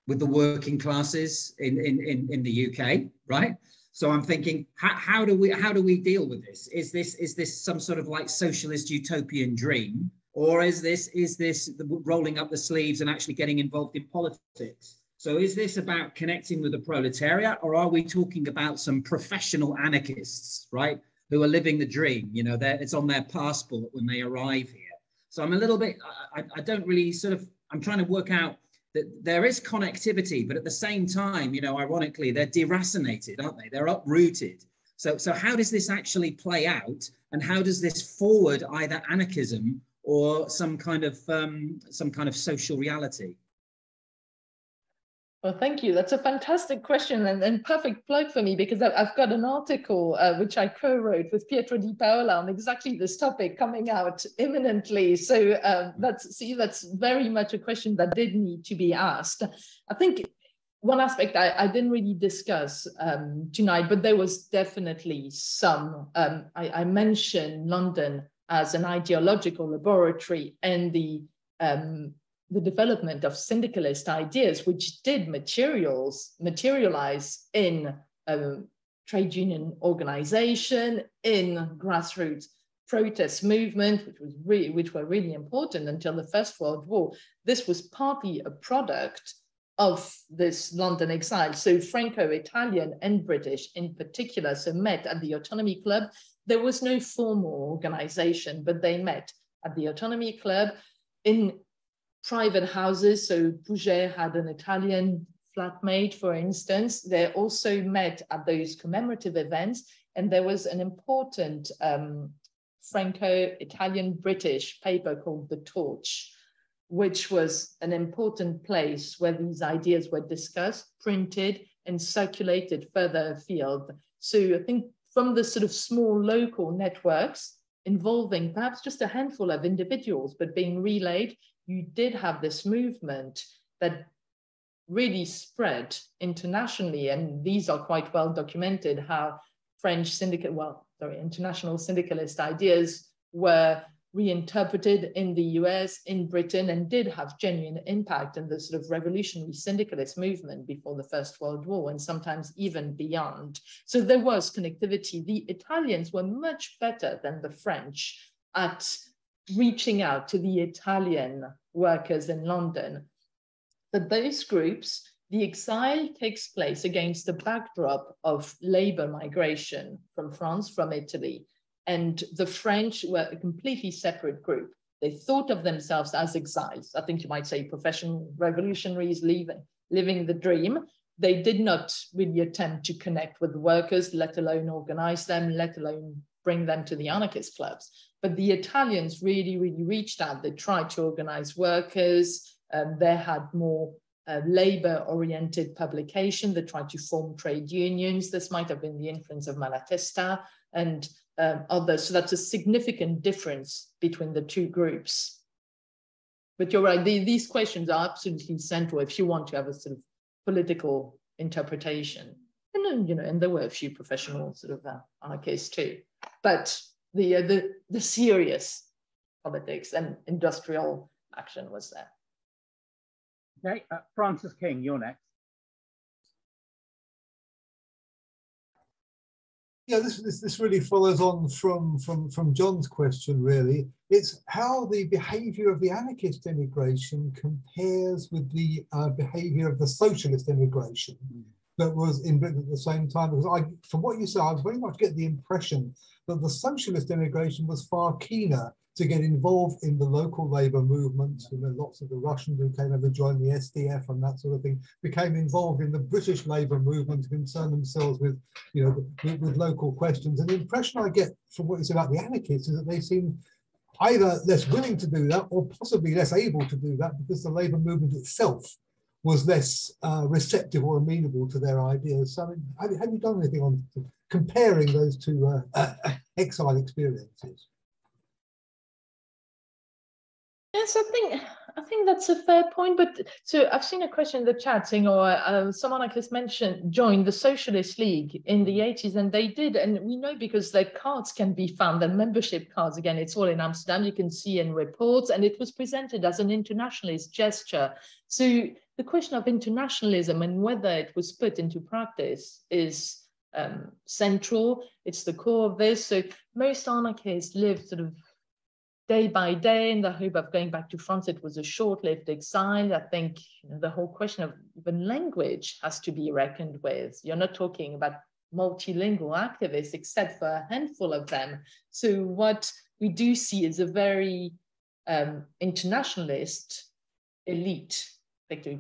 [SPEAKER 5] with the working classes in, in, in, in the UK, right? So I'm thinking, how, how do we how do we deal with this? Is this is this some sort of like socialist utopian dream, or is this is this rolling up the sleeves and actually getting involved in politics? So is this about connecting with the proletariat, or are we talking about some professional anarchists, right? who are living the dream. You know, it's on their passport when they arrive here. So I'm a little bit, I, I don't really sort of, I'm trying to work out that there is connectivity, but at the same time, you know, ironically, they're deracinated, aren't they? They're uprooted. So, so how does this actually play out, and how does this forward either anarchism or some kind of um, some kind of social reality?
[SPEAKER 2] Well, thank you. That's a fantastic question and, and perfect plug for me because I've got an article uh, which I co-wrote with Pietro Di Paola on exactly this topic coming out imminently. So um, that's see, that's very much a question that did need to be asked. I think one aspect I, I didn't really discuss um, tonight, but there was definitely some. Um, I, I, mentioned London as an ideological laboratory and the um, the development of syndicalist ideas, which did materials materialize in a trade union organization, in grassroots protest movement, which was really, which were really important until the First World War. This was partly a product of this London exile. So Franco-Italian and British in particular, so met at the Autonomy Club. There was no formal organization, but they met at the Autonomy Club in private houses. So Pouget had an Italian flatmate, for instance. They also met at those commemorative events. And there was an important um, Franco-Italian-British paper called The Torch, which was an important place where these ideas were discussed, printed, and circulated further afield. So I think from the sort of small local networks, involving perhaps just a handful of individuals, but being relayed, you did have this movement that really spread internationally. And these are quite well documented how French syndicate, well, sorry, international syndicalist ideas were reinterpreted in the US, in Britain, and did have genuine impact in the sort of revolutionary syndicalist movement before the First World War, and sometimes even beyond. So there was connectivity. The Italians were much better than the French at reaching out to the Italian workers in London. But those groups, the exile takes place against the backdrop of labor migration from France, from Italy, and the French were a completely separate group. They thought of themselves as exiles. I think you might say professional revolutionaries leaving, living the dream. They did not really attempt to connect with workers, let alone organize them, let alone bring them to the anarchist clubs. But the Italians really, really reached out. They tried to organize workers. Um, they had more uh, labor-oriented publication. They tried to form trade unions. This might have been the influence of Malatesta and um, others. So that's a significant difference between the two groups. But you're right, the, these questions are absolutely central if you want to have a sort of political interpretation. And then, you know, and there were a few professional sort of uh, anarchists too. But the, uh, the, the serious politics and industrial action was there.
[SPEAKER 1] Okay, uh, Francis King, you're next.
[SPEAKER 6] yeah, this, this, this really follows on from, from, from John's question, really. It's how the behavior of the anarchist immigration compares with the uh, behavior of the socialist immigration mm. That was in Britain at the same time. Because I, from what you said, I very much get the impression that the socialist immigration was far keener to get involved in the local labor movement. You know, lots of the Russians who came over to join the SDF and that sort of thing became involved in the British labor movement to concern themselves with, you know, with, with local questions. And the impression I get from what you said about the anarchists is that they seem either less willing to do that or possibly less able to do that because the labor movement itself was less uh, receptive or amenable to their ideas. So, I mean, have, have, you done anything on comparing those two uh, uh, exile experiences?
[SPEAKER 2] Yes, I think I think that's a fair point. But so I've seen a question in the chat saying, or oh, uh, someone like this mentioned joined the Socialist League in the 80s, and they did. And we know because their cards can be found, their membership cards. Again, it's all in Amsterdam. You can see in reports, and it was presented as an internationalist gesture. So the question of internationalism and whether it was put into practice is um, central. It's the core of this. So most anarchists live sort of day by day in the hope of going back to France. It was a short-lived exile. I think you know, the whole question of even language has to be reckoned with. You're not talking about multilingual activists, except for a handful of them. So what we do see is a very um, internationalist elite,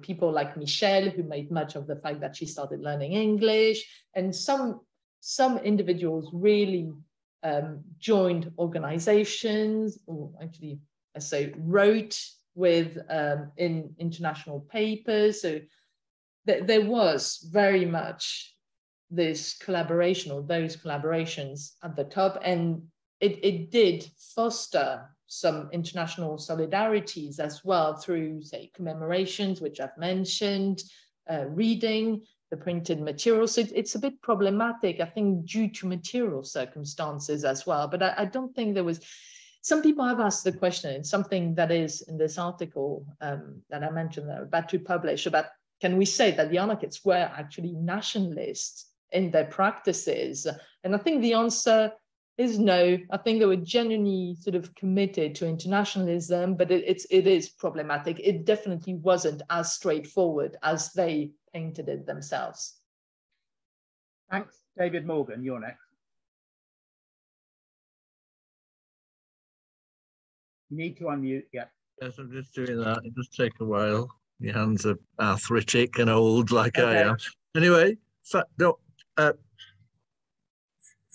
[SPEAKER 2] people like Michel, who made much of the fact that she started learning English, and some some individuals really um, joined organizations, or actually, I say, wrote with um, in international papers. So th there was very much this collaboration or those collaborations at the top, and it, it did foster some international solidarities as well through, say, commemorations, which I've mentioned, uh, reading, the printed material. So it's a bit problematic, I think, due to material circumstances as well. But I, I don't think there was, some people have asked the question, it's something that is in this article um, that I mentioned that I'm about to publish about, can we say that the anarchists were actually nationalists in their practices? And I think the answer is no. I think they were genuinely sort of committed to internationalism, but it, it's it is problematic. It definitely wasn't as straightforward as they painted it themselves.
[SPEAKER 1] Thanks, David Morgan. You're next. You need to unmute. Yeah.
[SPEAKER 7] Yes, I'm just doing that. It does take a while. Your hands are arthritic and old, like okay. I am. Anyway, no, uh,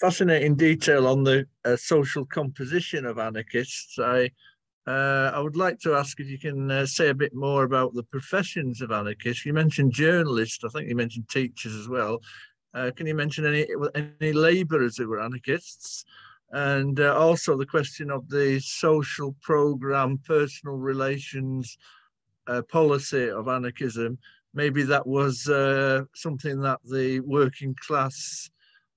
[SPEAKER 7] fascinating detail on the uh, social composition of anarchists. I uh, I would like to ask if you can uh, say a bit more about the professions of anarchists. You mentioned journalists. I think you mentioned teachers as well. Uh, can you mention any any labourers who were anarchists? and uh, also the question of the social program, personal relations uh, policy of anarchism. Maybe that was something that the working class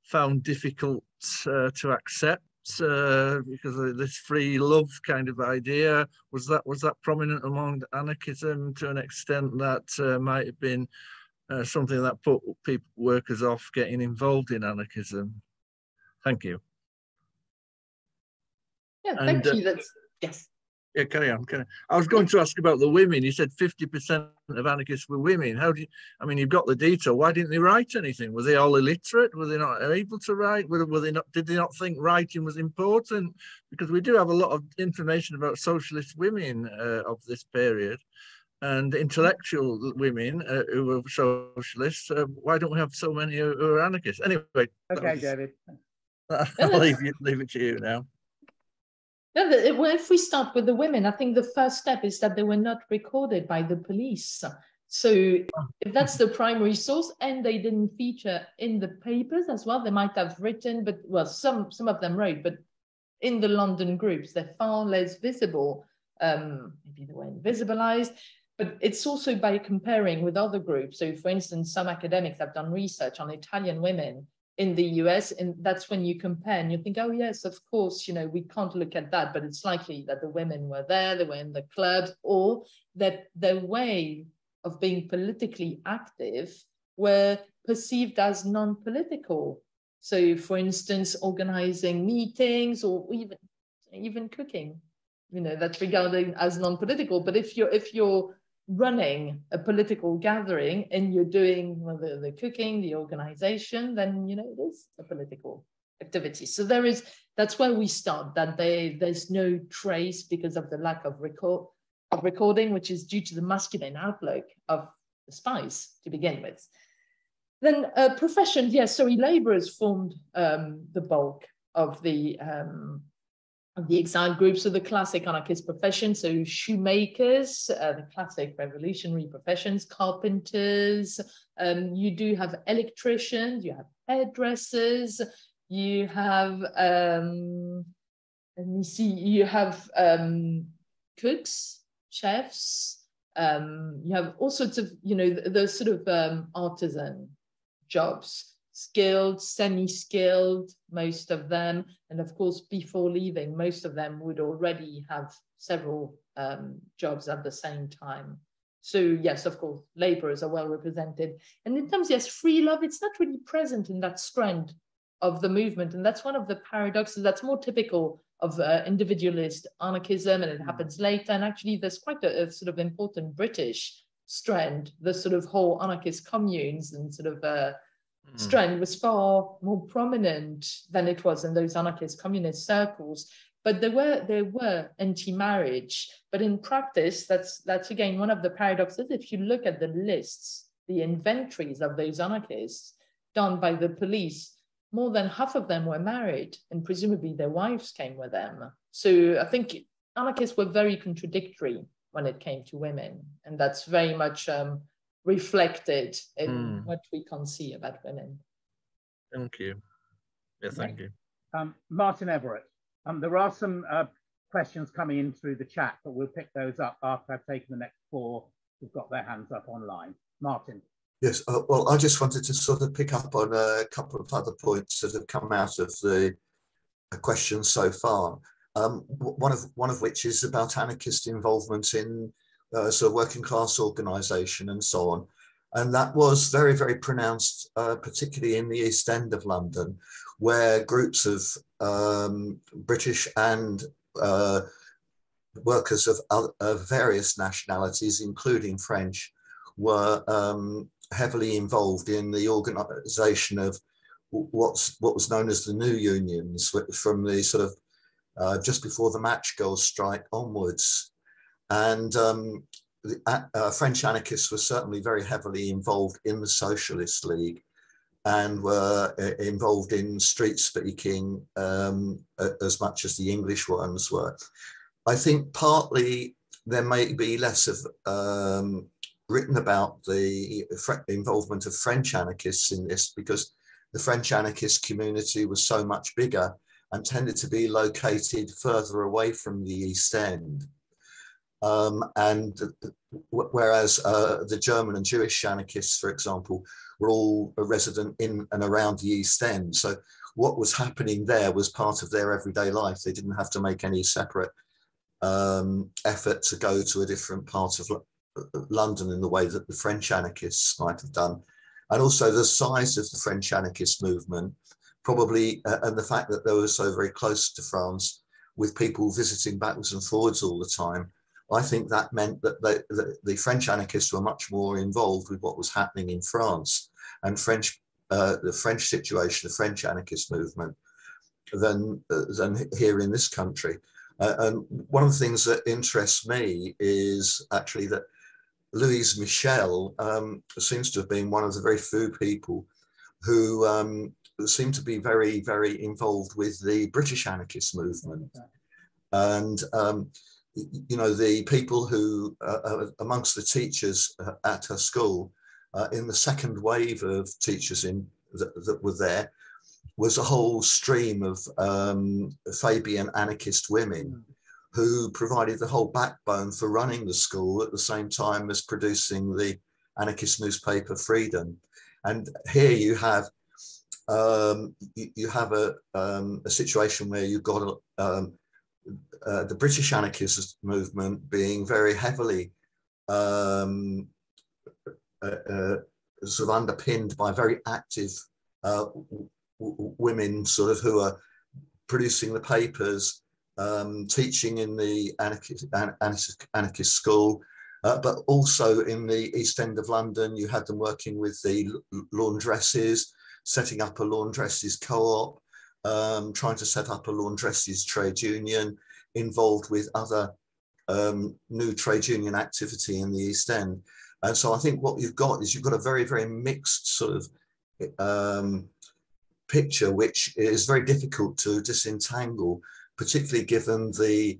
[SPEAKER 7] found difficult uh, to accept uh, because of this free love kind of idea. Was that was that prominent among anarchism to an extent that uh, might have been something that put people workers off getting involved in anarchism? Thank you.
[SPEAKER 2] Yeah, thank and, you. That's yes.
[SPEAKER 7] Yeah, carry on. Carry on. I was going to ask about the women. You said 50% of anarchists were women. How do you, I mean, you've got the detail. Why didn't they write anything? Were they all illiterate? Were they not able to write? Were, were they not, did they not think writing was important? Because we do have a lot of information about socialist women uh, of this period and intellectual women uh, who were socialists. Uh, why don't we have so many who, who are anarchists? Anyway.
[SPEAKER 1] Okay, was, David.
[SPEAKER 7] I'll leave, you, leave it to you now.
[SPEAKER 2] No, if we start with the women, I think the first step is that they were not recorded by the police. So if that's the primary source and they didn't feature in the papers as well, they might have written, but well, some, some of them wrote, but in the London groups, they're far less visible. Um, maybe they were invisibilized, but it's also by comparing with other groups. So for instance, some academics have done research on Italian women in the US, and that's when you compare and you think, oh yes, of course, you know, we can't look at that, but it's likely that the women were there, they were in the clubs, or that their way of being politically active were perceived as non-political. So, for instance, organizing meetings or even even cooking, you know, that's regarded as non-political. But if you're if you're running a political gathering and you're doing the, the cooking, the organization, then you know it is a political activity. So there is that's where we start. That they, there's no trace because of the lack of record of recording, which is due to the masculine outlook of the spies to begin with. Then uh, profession, yes, sorry, laborers formed um, the bulk of the um, the exile groups of the classic anarchist professions, so shoemakers, uh, the classic revolutionary professions, carpenters, um, you do have electricians, you have hairdressers, you have, um, let me see, you have um, cooks, chefs, um, you have all sorts of, you know, the sort of um, artisan jobs skilled, semi-skilled, most of them. And of course, before leaving, most of them would already have several um, jobs at the same time. So yes, of course, laborers are well represented. And in terms, yes, free love, it's not really present in that strand of the movement. And that's one of the paradoxes that's more typical of uh, individualist anarchism, and it mm. happens later. And actually, there's quite a, a, sort of important British strand, the sort of whole anarchist communes and sort of uh, mm. strand was far more prominent than it was in those anarchist communist circles. But there were there were anti-marriage, but in practice, that's that's again one of the paradoxes. If you look at the lists, the inventories of those anarchists done by the police, more than half of them were married, and presumably their wives came with them. So I think anarchists were very contradictory when it came to women, and that's very much um, reflected in mm. what we can see about women.
[SPEAKER 7] Thank you. Yeah, thank you.
[SPEAKER 1] Um, Martyn Everett, um, there are some uh, questions coming in through the chat, but we'll pick those up after I've taken the next four who've got their hands up online. Martyn.
[SPEAKER 8] Yes, uh, well, I just wanted to sort of pick up on a couple of other points that have come out of the questions so far. Um, one of one of which is about anarchist involvement in uh, so working class organisation and so on. And that was very, very pronounced, uh, particularly in the East End of London, where groups of um, British and uh, workers of, of, various nationalities, including French, were um, heavily involved in the organisation of what's what was known as the new unions from the sort of uh, just before the match girls strike onwards and um, the, uh, uh, French anarchists were certainly very heavily involved in the Socialist League and were uh, involved in street speaking um, as much as the English ones were. I think partly there may be less of um, written about the involvement of French anarchists in this because the French anarchist community was so much bigger and tended to be located further away from the East End. Um, and whereas uh, the German and Jewish anarchists, for example, were all a resident in and around the East End. So what was happening there was part of their everyday life. They didn't have to make any separate um, effort to go to a different part of London in the way that the French anarchists might have done. And also the size of the French anarchist movement, probably, uh, and the fact that they were so very close to France with people visiting backwards and forwards all the time, I think that meant that they, the, the, French anarchists were much more involved with what was happening in France and French, uh, the French situation, the French anarchist movement, than, uh, than here in this country. Uh, and one of the things that interests me is actually that Louise Michel um, seems to have been one of the very few people who um, seem to be very, very involved with the British anarchist movement. And um, you know, the people who, uh, uh, amongst the teachers uh, at her school, uh, in the second wave of teachers in that, that were there, was a whole stream of um, Fabian anarchist women hmm. who provided the whole backbone for running the school at the same time as producing the anarchist newspaper Freedom. And here you have um, you, you, have a, um, a situation where you've got um, uh, the British anarchist movement being very heavily um, uh, uh, sort of underpinned by very active uh, women, sort of who are producing the papers, um, teaching in the anarchist, anarchist, anarchist school, uh, but also in the East End of London, you had them working with the laundresses, setting up a laundresses co-op, um, trying to set up a laundresses trade union, involved with other um, new trade union activity in the East End. And so I think what you've got is you've got a very, very mixed sort of um, picture, which is very difficult to disentangle, particularly given the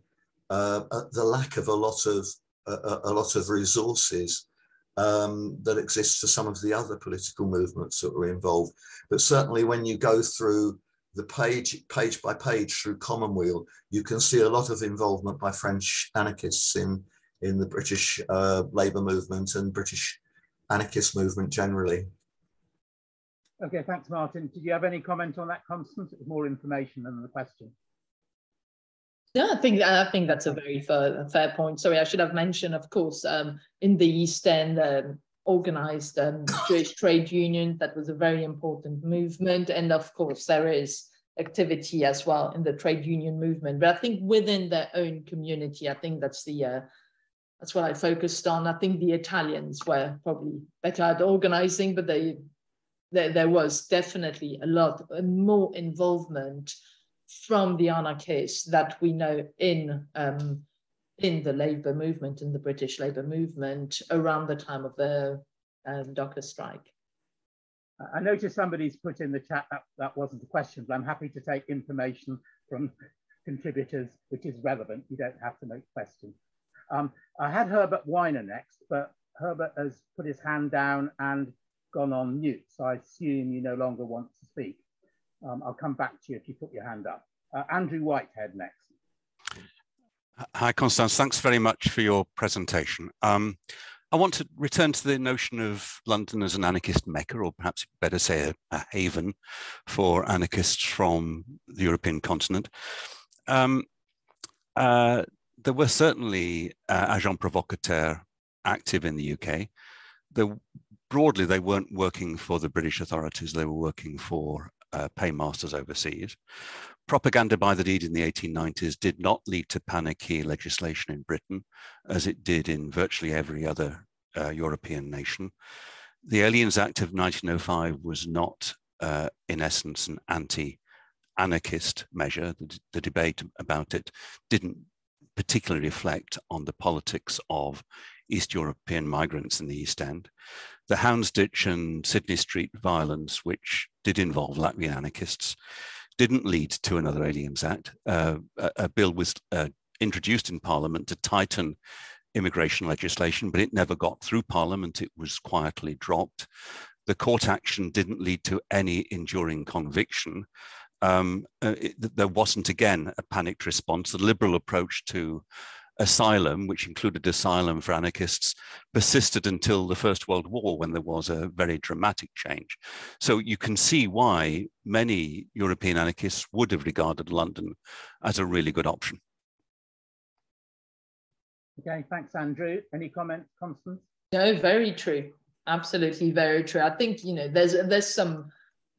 [SPEAKER 8] uh, uh the lack of a lot of uh, a lot of resources um, that exists for some of the other political movements that were involved. But certainly, when you go through the page, page by page through Commonweal, you can see a lot of involvement by French anarchists in, in the British uh, labour movement and British anarchist movement generally.
[SPEAKER 1] Okay, thanks, Martyn. Did you have any comment on that, Constance? It was more information than the question.
[SPEAKER 2] Yeah, I think I think that's a very fair, fair point. Sorry, I should have mentioned, of course, um, in the East End, um, organized um, Jewish trade union. That was a very important movement. And of course, there is activity as well in the trade union movement. But I think within their own community, I think that's the uh, that's what I focused on. I think the Italians were probably better at organizing, but they there, there was definitely a lot more involvement from the anarchists that we know in um, in the labour movement, in the British labour movement around the time of the um, Dockers strike.
[SPEAKER 1] I noticed somebody's put in the chat that that wasn't a question, but I'm happy to take information from contributors which is relevant. You don't have to make questions. Um, I had Herbert Weiner next, but Herbert has put his hand down and gone on mute. So I assume you no longer want to speak. Um, I'll come back to you if you put your hand up. Uh, Andrew Whitehead next.
[SPEAKER 9] Hi, Constance. Thanks very much for your presentation. Um, I want to return to the notion of London as an anarchist mecca, or perhaps better say a, a haven for anarchists from the European continent. Um, uh, there were certainly uh, agents provocateurs active in the UK. The, broadly, they weren't working for the British authorities, they were working for uh, paymasters overseas. Propaganda by the deed in the 1890s did not lead to panicky legislation in Britain, as it did in virtually every other uh, European nation. The Aliens Act of 1905 was not, uh, in essence, an anti anarchist measure. The, the, debate about it didn't particularly reflect on the politics of East European migrants in the East End. The Houndsditch and Sydney Street violence, which did involve Latvian anarchists, didn't lead to another Aliens Act. Uh, a, a, bill was uh, introduced in Parliament to tighten immigration legislation, but it never got through Parliament. It was quietly dropped. The court action didn't lead to any enduring conviction. um, uh, it, there wasn't again a panicked response. The liberal approach to asylum, which included asylum for anarchists, persisted until the First World War when there was a very dramatic change. So you can see why many European anarchists would have regarded London as a really good option.
[SPEAKER 1] Okay, thanks, Andrew. Any comments, Constance?
[SPEAKER 2] No, very true. Absolutely, very true. I think you know there's there's some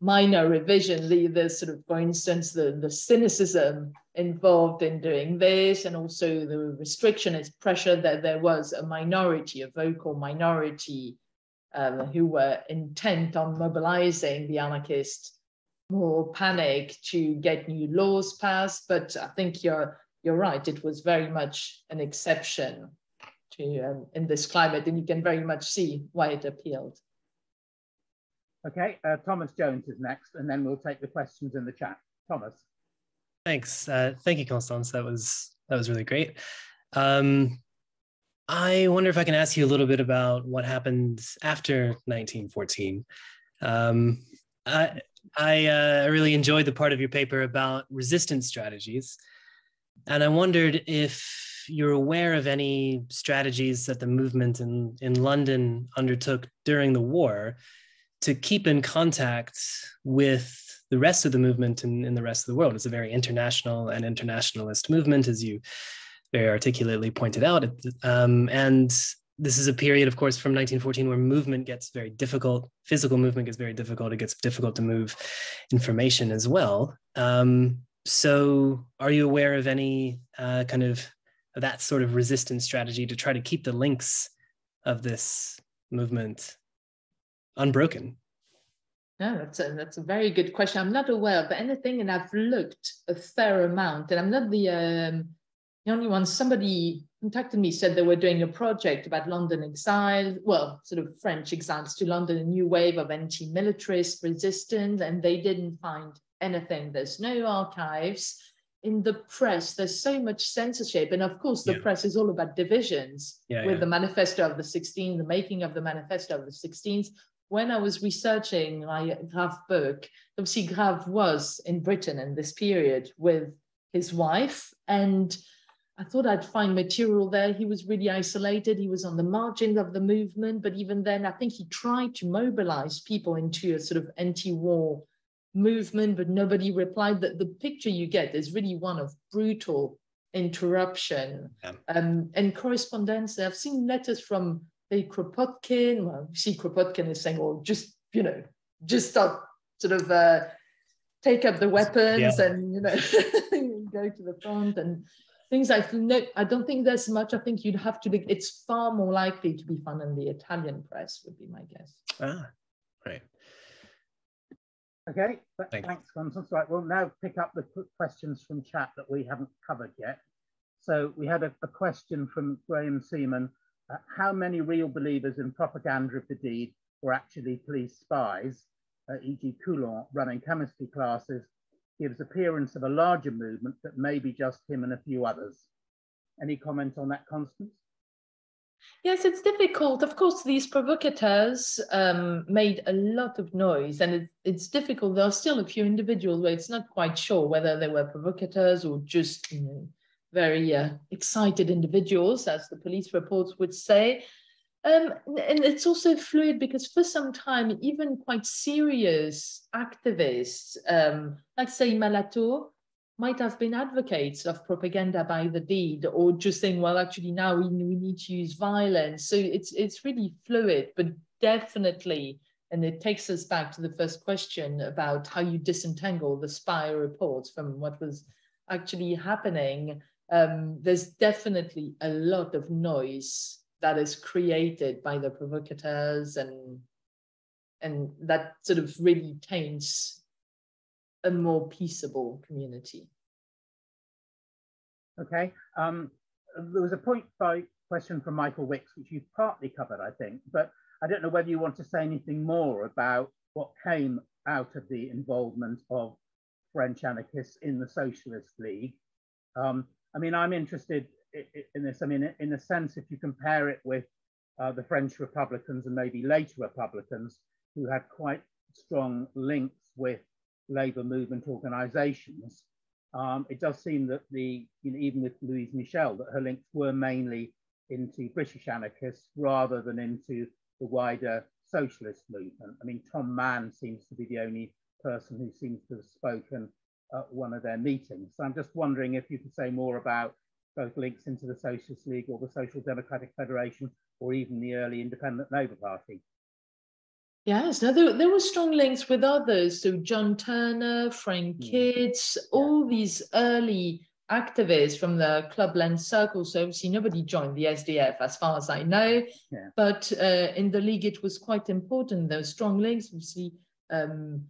[SPEAKER 2] minor revision. The, the sort of, for instance, the the cynicism involved in doing this, and also the restriction is pressure that there was a minority, a vocal minority, um, who were intent on mobilizing the anarchist moral panic to get new laws passed. But I think you're you're right. It was very much an exception to um, in this climate, and you can very much see why it appealed.
[SPEAKER 1] Okay, uh, Thomas Jones is next, and then we'll take the questions in the chat. Thomas.
[SPEAKER 10] Thanks. Uh, thank you, Constance. That was that was really great. Um, I wonder if I can ask you a little bit about what happened after 1914. Um, I I uh, really enjoyed the part of your paper about resistance strategies, and I wondered if you're aware of any strategies that the movement in in London undertook during the war to keep in contact with the rest of the movement in the rest of the world. It's a very international and internationalist movement, as you very articulately pointed out. Um, and this is a period, of course, from 1914 where movement gets very difficult. Physical movement gets very difficult. It gets difficult to move information as well. Um, so, are you aware of any uh, kind of that sort of resistance strategy to try to keep the links of this movement unbroken?
[SPEAKER 2] No, that's a, that's a very good question. I'm not aware of anything, and I've looked a fair amount, and I'm not the um, the only one. Somebody contacted me, said they were doing a project about London exile, well, sort of French exiles to London, a new wave of anti-militarist resistance, and they didn't find anything. There's no archives in the press. There's so much censorship, and of course, the yeah. press is all about divisions. Yeah, with yeah. the manifesto of the 16, the making of the manifesto of the 16th when I was researching my Grave book, obviously Grave was in Britain in this period with his wife, and I thought I'd find material there. He was really isolated. He was on the margin of the movement, but even then, I think he tried to mobilize people into a sort of anti-war movement, but nobody replied. That the picture you get is really one of brutal interruption yeah. um, and correspondence. I've seen letters from hey, Kropotkin, well, you see Kropotkin is saying, well, just, you know, just start sort of uh, take up the weapons yeah. and, you know, go to the front and things like no, I don't think there's much. I think you'd have to, be, it's far more likely to be found in the Italian press would be my guess.
[SPEAKER 10] Ah, right.
[SPEAKER 1] Okay, thanks, thanks Constance. Right, we'll now pick up the questions from chat that we haven't covered yet. So we had a, a question from Graham Seaman uh, how many real believers in propaganda of the deed were actually police spies, uh, e.g. Coulon running chemistry classes, gives appearance of a larger movement that may be just him and a few others. Any comment on that, Constance?
[SPEAKER 2] Yes, it's difficult. Of course, these provocateurs um, made a lot of noise, and it, it's difficult. There are still a few individuals where it's not quite sure whether they were provocateurs or just you know, very uh, excited individuals, as the police reports would say. Um, and it's also fluid because for some time, even quite serious activists, um, like say Malato, might have been advocates of propaganda by the deed or just saying, well, actually now we, we need to use violence. So it's, it's really fluid, but definitely, and it takes us back to the first question about how you disentangle the spy reports from what was actually happening um, there's definitely a lot of noise that is created by the provocateurs and and that sort of really taints a more peaceable community.
[SPEAKER 1] Okay. Um, there was a point by question from Michael Wicks, which you've partly covered, I think, but I don't know whether you want to say anything more about what came out of the involvement of French anarchists in the Socialist League. Um, I mean, I'm interested in this. I mean, in a sense, if you compare it with uh, the French Republicans and maybe later Republicans who had quite strong links with labour movement organisations, um, it does seem that the, you know, even with Louise Michel, that her links were mainly into British anarchists rather than into the wider socialist movement. I mean, Tom Mann seems to be the only person who seems to have spoken at one of their meetings. So I'm just wondering if you could say more about both links into the Socialist League or the Social Democratic Federation or even the early Independent Labour Party.
[SPEAKER 2] Yes, no, there, there were strong links with others. So John Turner, Frank mm. Kitz, all these early activists from the clubland circle. So obviously nobody joined the SDF as far as I know, yeah. but uh, in the league it was quite important. There were strong links, obviously um,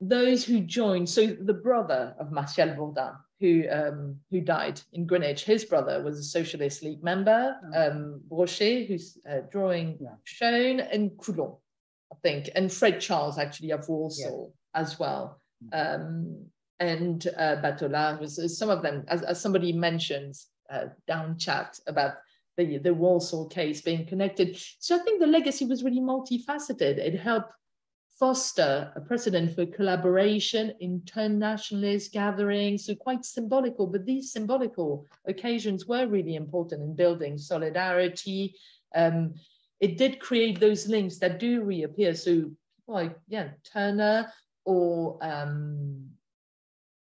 [SPEAKER 2] those who joined, so the brother of Martial Bourdin, who um, who died in Greenwich, his brother was a Socialist League member, oh. um, Brocher, who's uh, drawing yeah. shown, and Coulon, I think, and Fred Charles actually of Walsall yeah. as well. Mm-hmm. Um, and uh, Battola was some of them, as, as somebody mentions uh, down chat about the, the Walsall case being connected. So I think the legacy was really multifaceted. It helped foster a precedent for collaboration, internationalist gatherings, so quite symbolical, but these symbolical occasions were really important in building solidarity. Um, it did create those links that do reappear. So like, yeah, Turner or, um,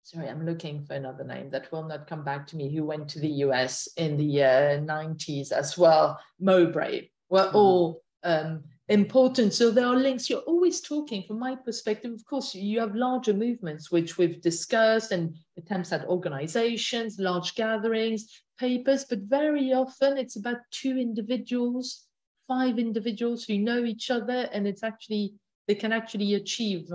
[SPEAKER 2] sorry, I'm looking for another name that will not come back to me, who went to the US in the uh, 90s as well, Mowbray, were mm -hmm. all um, important. So there are links. You're always talking, from my perspective, of course, you have larger movements, which we've discussed, and attempts at organizations, large gatherings, papers, but very often it's about two individuals, five individuals who know each other, and it's actually, they can actually achieve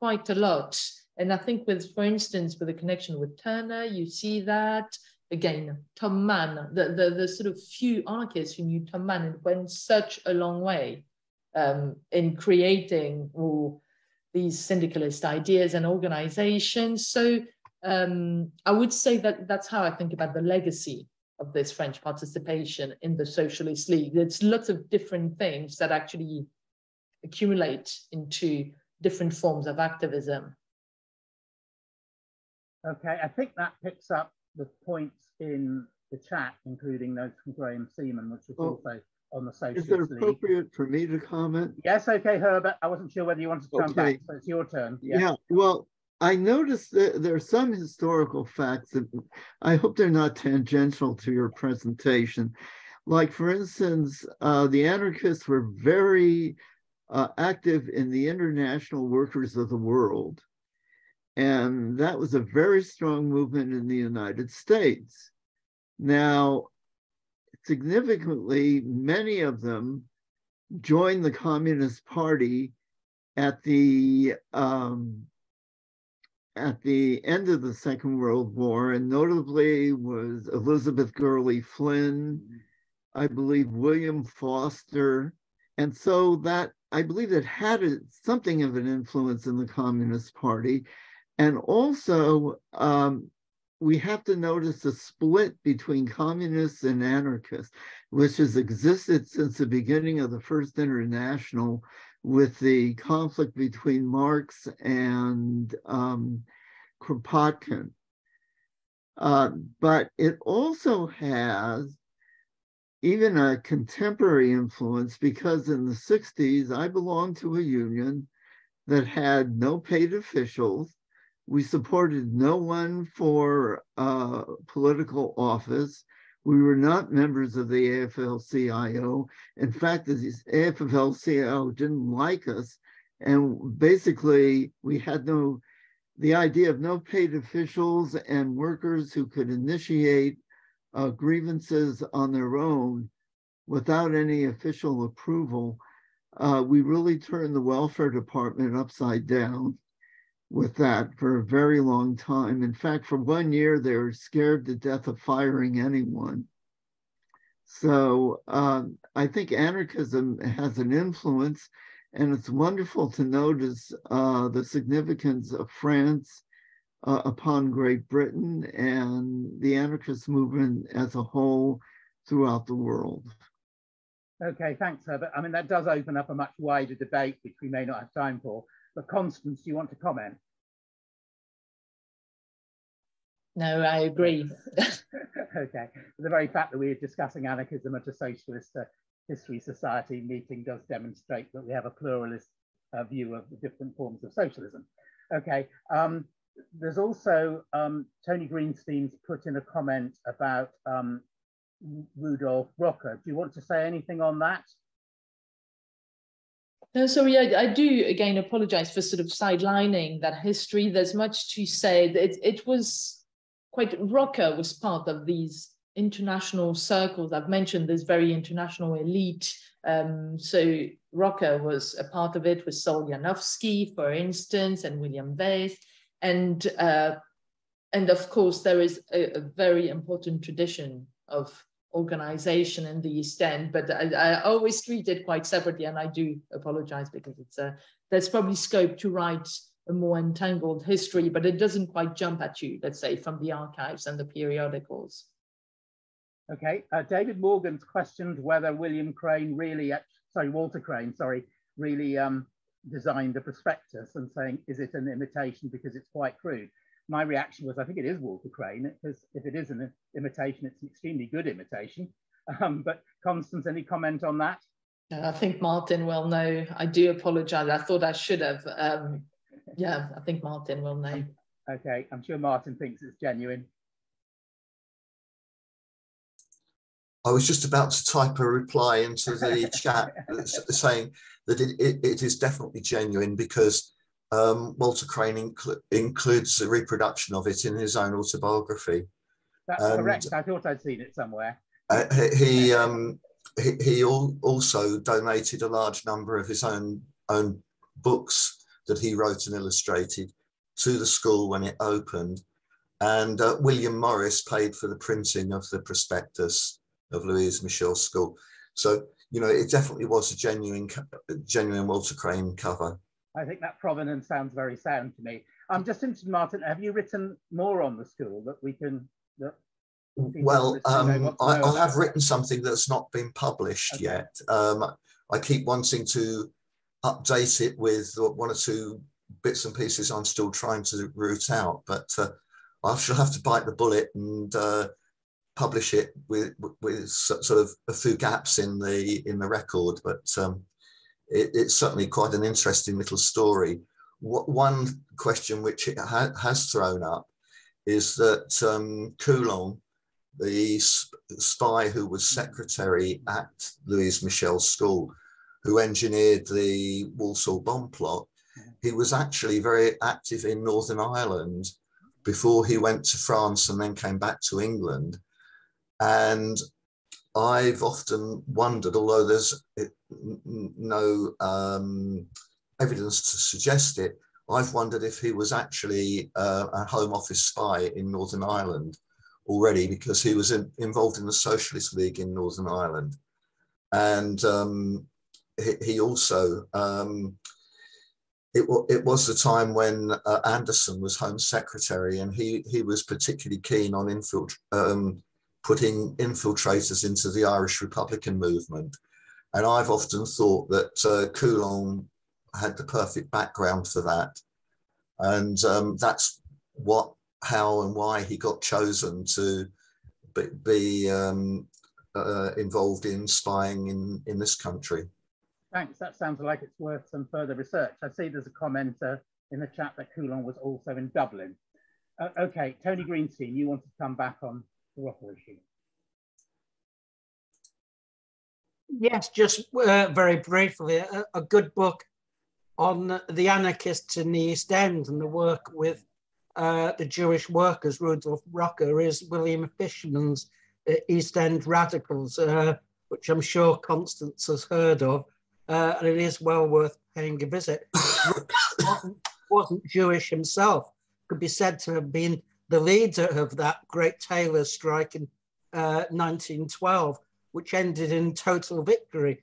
[SPEAKER 2] quite a lot. And I think with, for instance, with the connection with Turner, you see that again, Tom Mann, the, the, the sort of few anarchists who knew Tom Mann and went such a long way um, in creating all these syndicalist ideas and organizations. So um, I would say that that's how I think about the legacy of this French participation in the Socialist League. It's lots of different things that actually accumulate into different forms of activism.
[SPEAKER 1] Okay, I think that picks up the points in the chat, including those from Graham Seaman, which is oh. also on the social.
[SPEAKER 11] Is it appropriate for me to comment?
[SPEAKER 1] Yes, okay, Herbert. I wasn't sure whether you wanted to come okay. back, so it's your turn.
[SPEAKER 11] Yeah. yeah, well, I noticed that there are some historical facts that I hope they're not tangential to your presentation. Like, for instance, uh, the anarchists were very uh, active in the International Workers of the World. And that was a very strong movement in the United States. Now, significantly, many of them joined the Communist Party at the um, at the end of the Second World War, and notably was Elizabeth Gurley Flynn, I believe William Foster, and so that I believe it had a, something of an influence in the Communist Party, and also um, we have to notice a split between communists and anarchists, which has existed since the beginning of the First International with the conflict between Marx and um, Kropotkin. Uh, but it also has even a contemporary influence because in the 60s, I belonged to a union that had no paid officials we supported no one for uh, political office. We were not members of the AFL-CIO. In fact, the AFL-CIO didn't like us. And basically, we had no, the idea of no paid officials and workers who could initiate uh, grievances on their own without any official approval. Uh, we really turned the welfare department upside down with that for a very long time. In fact, for one year, they were scared to death of firing anyone. So um, I think anarchism has an influence, and it's wonderful to notice uh, the significance of France uh, upon Great Britain and the anarchist movement as a whole throughout the world.
[SPEAKER 1] Okay, thanks, Herbert. I mean, that does open up a much wider debate, which we may not have time for. But Constance, do you want to comment?
[SPEAKER 2] No, I agree.
[SPEAKER 1] okay. The very fact that we're discussing anarchism at a socialist uh, history society meeting does demonstrate that we have a pluralist uh, view of the different forms of socialism. Okay. Um, there's also um, Tony Greenstein's put in a comment about um, Rudolf Rocker. Do you want to say anything on that?
[SPEAKER 2] No, sorry, I, I do again apologize for sort of sidelining that history. There's much to say. It, it was quite, Rocker was part of these international circles. I've mentioned this very international elite. Um, so Rocker was a part of it with Sol Janowski, for instance, and William Wess. And, uh, and of course, there is a, a very important tradition of organization in the East End, but I, I, always treat it quite separately, and I do apologize because it's a, there's probably scope to write a more entangled history, but it doesn't quite jump at you, let's say, from the archives and the periodicals.
[SPEAKER 1] Okay, uh, David Morgan's questioned whether William Crane really, sorry, Walter Crane, sorry, really um, designed the prospectus and saying, is it an imitation because it's quite crude? My reaction was, I think it is Walter Crane, because if it is an imitation, it's an extremely good imitation. Um, but Constance, any comment on that?
[SPEAKER 2] I think Martyn will know. I do apologize. I thought I should have. Um, yeah, I think Martyn will know.
[SPEAKER 1] Okay, I'm sure Martyn thinks it's genuine.
[SPEAKER 8] I was just about to type a reply into the chat saying that it, it, it is definitely genuine because um, Walter Crane includes a reproduction of it in his own autobiography.
[SPEAKER 1] That's and, correct. I thought I'd seen it somewhere.
[SPEAKER 8] Uh, he um, he, he also donated a large number of his own own books that he wrote and illustrated to the school when it opened, and uh, William Morris paid for the printing of the prospectus of Louise Michel's school. So you know, it definitely was a genuine genuine Walter Crane cover.
[SPEAKER 1] I think that provenance sounds very sound to me. I'm just interested, Martyn, have you written more on the school that we can, that
[SPEAKER 8] well, um, I, I, have written something that's not been published okay. yet. Um, I keep wanting to update it with one or two bits and pieces I'm still trying to root out, but uh, I shall have to bite the bullet and uh, publish it with with sort of a few gaps in the in the record. But um, it, it's certainly quite an interesting little story. What, one question which it ha has thrown up is that um, Coulon, the spy who was secretary at Louise Michel's school, who engineered the Walsall bomb plot, he was actually very active in Northern Ireland before he went to France and then came back to England. And I've often wondered, although there's no um, evidence to suggest it, I've wondered if he was actually uh, a Home Office spy in Northern Ireland already because he was in, involved in the Socialist League in Northern Ireland. And um, he, he, also, um, it, it, was the time when uh, Anderson was Home Secretary and he, he was particularly keen on infiltrating um, putting infiltrators into the Irish Republican movement. And I've often thought that uh, Coulon had the perfect background for that. And um, that's what, how, and why he got chosen to be, be um, uh, involved in spying in, in this country.
[SPEAKER 1] Thanks. That sounds like it's worth some further research. I see there's a comment uh, in the chat that Coulon was also in Dublin. Uh, okay, Tony Greenstein, you want to come back on
[SPEAKER 12] Yes, just uh, very briefly, a, a, good book on the anarchists in the East End and the work with uh, the Jewish workers, Rudolf Rocker, is William Fishman's uh, East End Radicals, uh, which I'm sure Constance has heard of, uh, and it is well worth paying a visit. wasn't, wasn't Jewish himself, could be said to have been the leader of that great tailors strike in uh, 1912, which ended in total victory.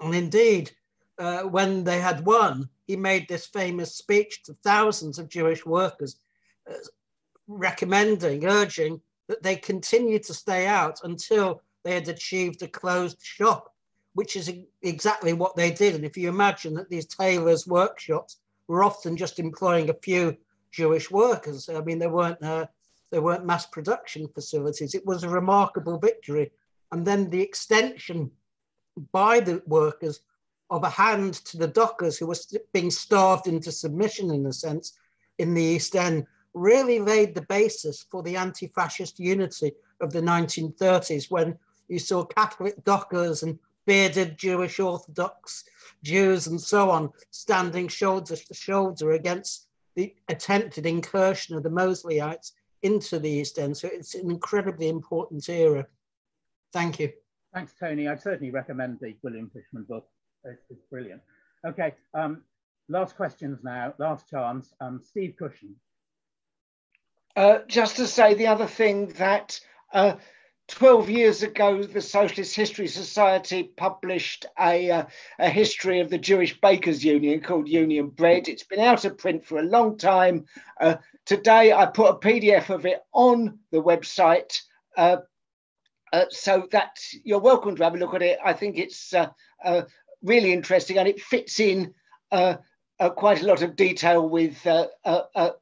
[SPEAKER 12] And indeed, uh, when they had won, he made this famous speech to thousands of Jewish workers, uh, recommending, urging that they continue to stay out until they had achieved a closed shop, which is exactly what they did. And if you imagine that these tailors' workshops were often just employing a few Jewish workers. I mean, there weren't uh, there weren't mass production facilities. It was a remarkable victory, and then the extension by the workers of a hand to the dockers who were being starved into submission, in a sense, in the East End, really laid the basis for the anti-fascist unity of the 1930s, when you saw Catholic dockers and bearded Jewish Orthodox Jews and so on standing shoulder to shoulder against the attempted incursion of the Mosleyites into the East End. So it's an incredibly important era. Thank you.
[SPEAKER 1] Thanks, Tony. I'd certainly recommend the William Fishman book. It's, it's brilliant. Okay, um, last questions now, last chance. Um, Steve Cushion.
[SPEAKER 3] Uh, just to say the other thing that uh, 12 years ago, the Socialist History Society published a, uh, a history of the Jewish Bakers Union called Union Bread. It's been out of print for a long time. Uh, today, I put a PDF of it on the website. Uh, uh so that you're welcome to have a look at it. I think it's uh, uh, really interesting and it fits in quite a lot of detail with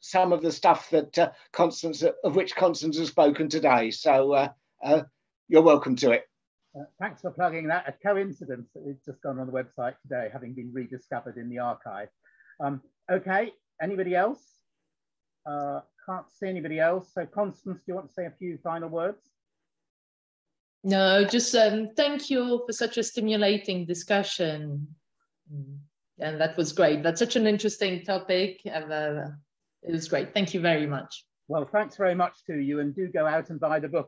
[SPEAKER 3] some of the stuff that Constance, of which Constance has spoken today. So uh, you're welcome to it.
[SPEAKER 1] Uh, thanks for plugging that. A coincidence that it's just gone on the website today, having been rediscovered in the archive. Um, okay, anybody else? Uh, can't see anybody else. So Constance, do you want to say a few final words?
[SPEAKER 2] No, just um, thank you for such a stimulating discussion. Mm, and that was great. That's such an interesting topic. And, uh, it was great. Thank you very much.
[SPEAKER 1] Well, thanks very much to you and do go out and buy the book.